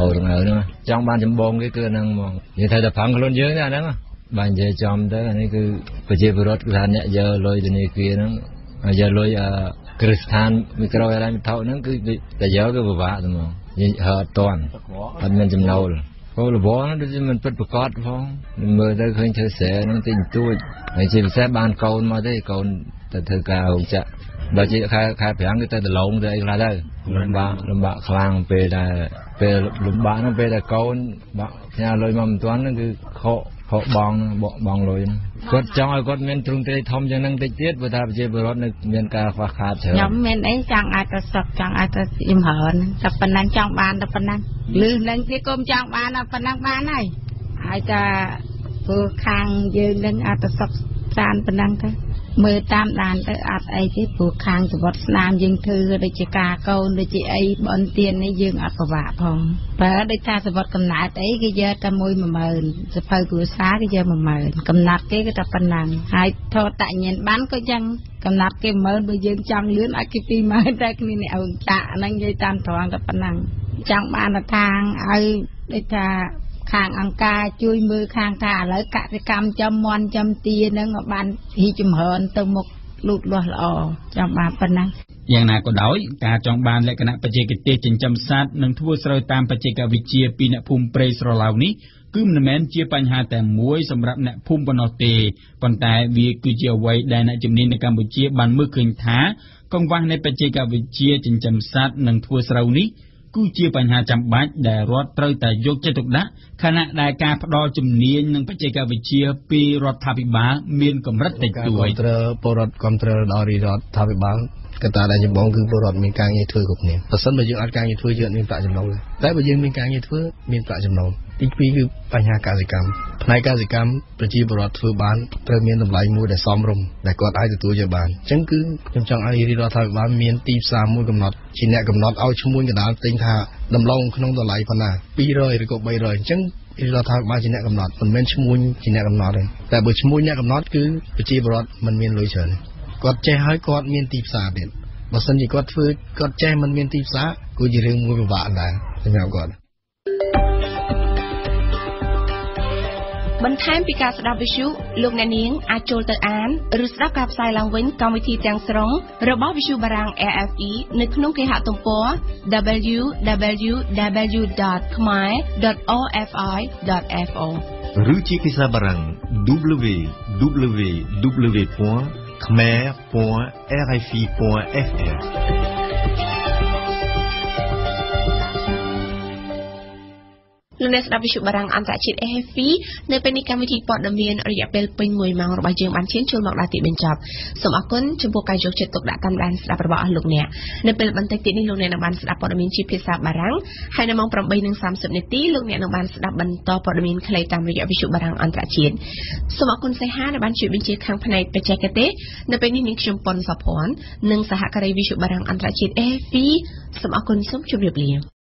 អូរងើហ្នឹងចង់បានចម្បងគេគឺហ្នឹងហ្មងនិយាយថាតែប្រឹងខ្លួនយើងទេអាហ្នឹងបើនិយាយចំទៅអានេះគឺប្រជាពលរដ្ឋគឺថាអ្នកយកលុយធនាគារហ្នឹងយកលុយគ្រឹះស្ថានមីក្រូហិរញ្ញវត្ថុហ្នឹងគឺតែយកគឺពិបាកហ្មងយើងហៅអត់តាន់អត់មានចំណូល គោលវល់ដូចជាមិនពិតប្រកបផងមើលទៅឃើញធ្វើស្រែហ្នឹងតិចតួចហើយជាពិសេសបានកូនមកទេកូនទៅធ្វើការរោងចក្របើជាខែខែ5គឺទៅដលងទៅអីខ្លះទៅលំបាកលំបាកខ្លាំងពេលដែលពេលលំបាកហ្នឹងពេលដែលកូនបាក់ផ្ញើលុយមកមិនទាន់ហ្នឹងគឺខក ខកបងបកបងលុយហ្នឹងគាត់ចង់ឲ្យគាត់មានទ្រង់ទ្រាយធំយ៉ាងហ្នឹងតិចទៀតព្រោះថាប្រជាពលរដ្ឋនៅមានការខ្វះខាតច្រើនខ្ញុំមានអីចង់ឲ្យទៅសុខចង់ឲ្យទៅជំរឿនតែប៉ុណ្ណឹងចង់បានតែប៉ុណ្ណឹងលឺនឹងទៀតគុំចង់បានតែប៉ុណ្ណឹងបានហើយហើយតែព្រោះខាងយើងនឹងអាចទៅសុខសានប៉ុណ្ណឹងទៅ មើលតាមដានទៅអត់អីទេព្រោះខាងសវត្តស្នាមយើងធ្វើដូចជាការកូនដូចជាអីបនទៀននេះយើងអត់ពិបាកផងបើដូចថាសវត្តកំណើតអីគេយកតែមួយ10000សភៅគ្រួសារគេយក10000កំណត់គេក៏តែប៉ុណ្ណឹងហើយថតតញ្ញាណបានក៏យ៉ាងកំណត់គេ10000បើយើងចង់លឿនអាចគេ20000តែគ្នានេះឲ្យចាក់ហ្នឹងនិយាយតាមត្រង់តែប៉ុណ្ណឹងចង់បានថាងឲ្យដូចថា ខាងអង្គការជួយមើលខាងថាឥឡូវកសិកម្មចំមន់ចំទាហ្នឹងបានរីចម្រើនទៅមុខលូតលាស់ល្អចាំបានប៉ុណ្ណាយ៉ាងណាក៏ដោយការចង់បានលក្ខណៈបច្ចេកទេសចិញ្ចឹមសត្វនិងធ្វើស្រូវតាមបច្ចេកវិទ្យាពីអ្នកភូមិព្រៃស្រឡៅនេះគឺមិនមែនជាបញ្ហាតែមួយសម្រាប់អ្នកភូមិប៉ុណ្ណោះទេប៉ុន្តែវាគឺជាអ្វីដែលអ្នកជំនាញនៅកម្ពុជាបានមើលឃើញថាកង្វះនៃបច្ចេកវិទ្យាចិញ្ចឹមសត្វនិងធ្វើស្រូវនេះ គឺជាបញ្ហាចាំបាច់ដែលរដ្ឋត្រូវតែយកចិត្តទុកដាក់ខណៈដែលការផ្ដល់ជំនាញនិងបច្ចេកវិទ្យាពីរដ្ឋាភិបាលមានកម្រិតតិចតួចត្រូវពលរដ្ឋគ្រប់គ្រងដល់រដ្ឋាភិបាលកត្តាដែលចម្បងគឺពលរដ្ឋមានការងារធ្វើគ្រប់គ្នាបើសិនបើយើងអត់ការងារធ្វើយើងអត់មានប្រាក់ចំណូលតែបើយើងមានការងារធ្វើមានប្រាក់ចំណូល ទី2គឺបញ្ហាកសិកម្មផ្នែកកសិកម្មប្រជាពលរដ្ឋធ្វើបានត្រូវមានតម្លៃមួយដែលសមរម្យដែលគាត់អាចទទួលយកបានអញ្ចឹងគឺខ្ញុំចង់ឲ្យរាជរដ្ឋាភិបាលមានទីផ្សារមួយកំណត់ជាអ្នកកំណត់ឲ្យឈ្មួញកណ្ដាលទិញថាដំឡូងក្នុងតម្លៃប៉ុណ្ណា200ឬក៏300អញ្ចឹងរដ្ឋាភិបាលជាអ្នកកំណត់មិនមែនឈ្មួញជាអ្នកកំណត់ទេតែបើឈ្មួញអ្នកកំណត់គឺប្រជាពលរដ្ឋមិនមានលុយច្រើនគាត់ចេះហើយគាត់មានទីផ្សារទៀតបើសិនជាគាត់ធ្វើគាត់ចេះមិនមានទីផ្សារគឺជារឿងមួយពិបាកដែរសម្រាប់គាត់ បន្ថែមពីការស្ដាប់វិទ្យុលោកអ្នកនាងអាចចូលទៅអានឬស្ដាប់ការផ្សាយឡើងវិញកម្មវិធីទាំងស្រុងរបស់វិទ្យុបារាំង RFE នៅក្នុងគេហទំព័រ www.khmer.orfi.fo ឬជាភាសាបារាំង www.khmer.rfi.fr លោកអ្នកស្ដាប់វិទ្យុបារាំងអន្តរជាតិ AFP នៅពេលនេះកម្មវិធីព័ត៌មានរយៈពេលពេញ1ម៉ោងរបស់យើងបានឈានចូលមកដល់ទីបញ្ចប់សូមអរគុណចំពោះការយកចិត្តទុកដាក់តាមដានស្ដាប់របស់អស់លោកអ្នកនៅពេលបន្តិចទៀតនេះលោកអ្នកនឹងបានស្ដាប់ព័ត៌មានជាភាសាបារាំងហើយនៅម៉ោង8:30នាទីលោកអ្នកនឹងបានស្ដាប់បន្តព័ត៌មានខ្លីតាមរយៈវិទ្យុបារាំងអន្តរជាតិសូមអរគុណសេហាដែលបានជួយបញ្ជាខាងផ្នែកបច្ចេកទេសនៅពេលនេះនាងខ្ញុំប៉ុនសុភ័ណ្ឌនិងសហការីវិទ្យុបារាំងអន្តរជាតិ AFP សូមអរគុណសូមជម្រាបលា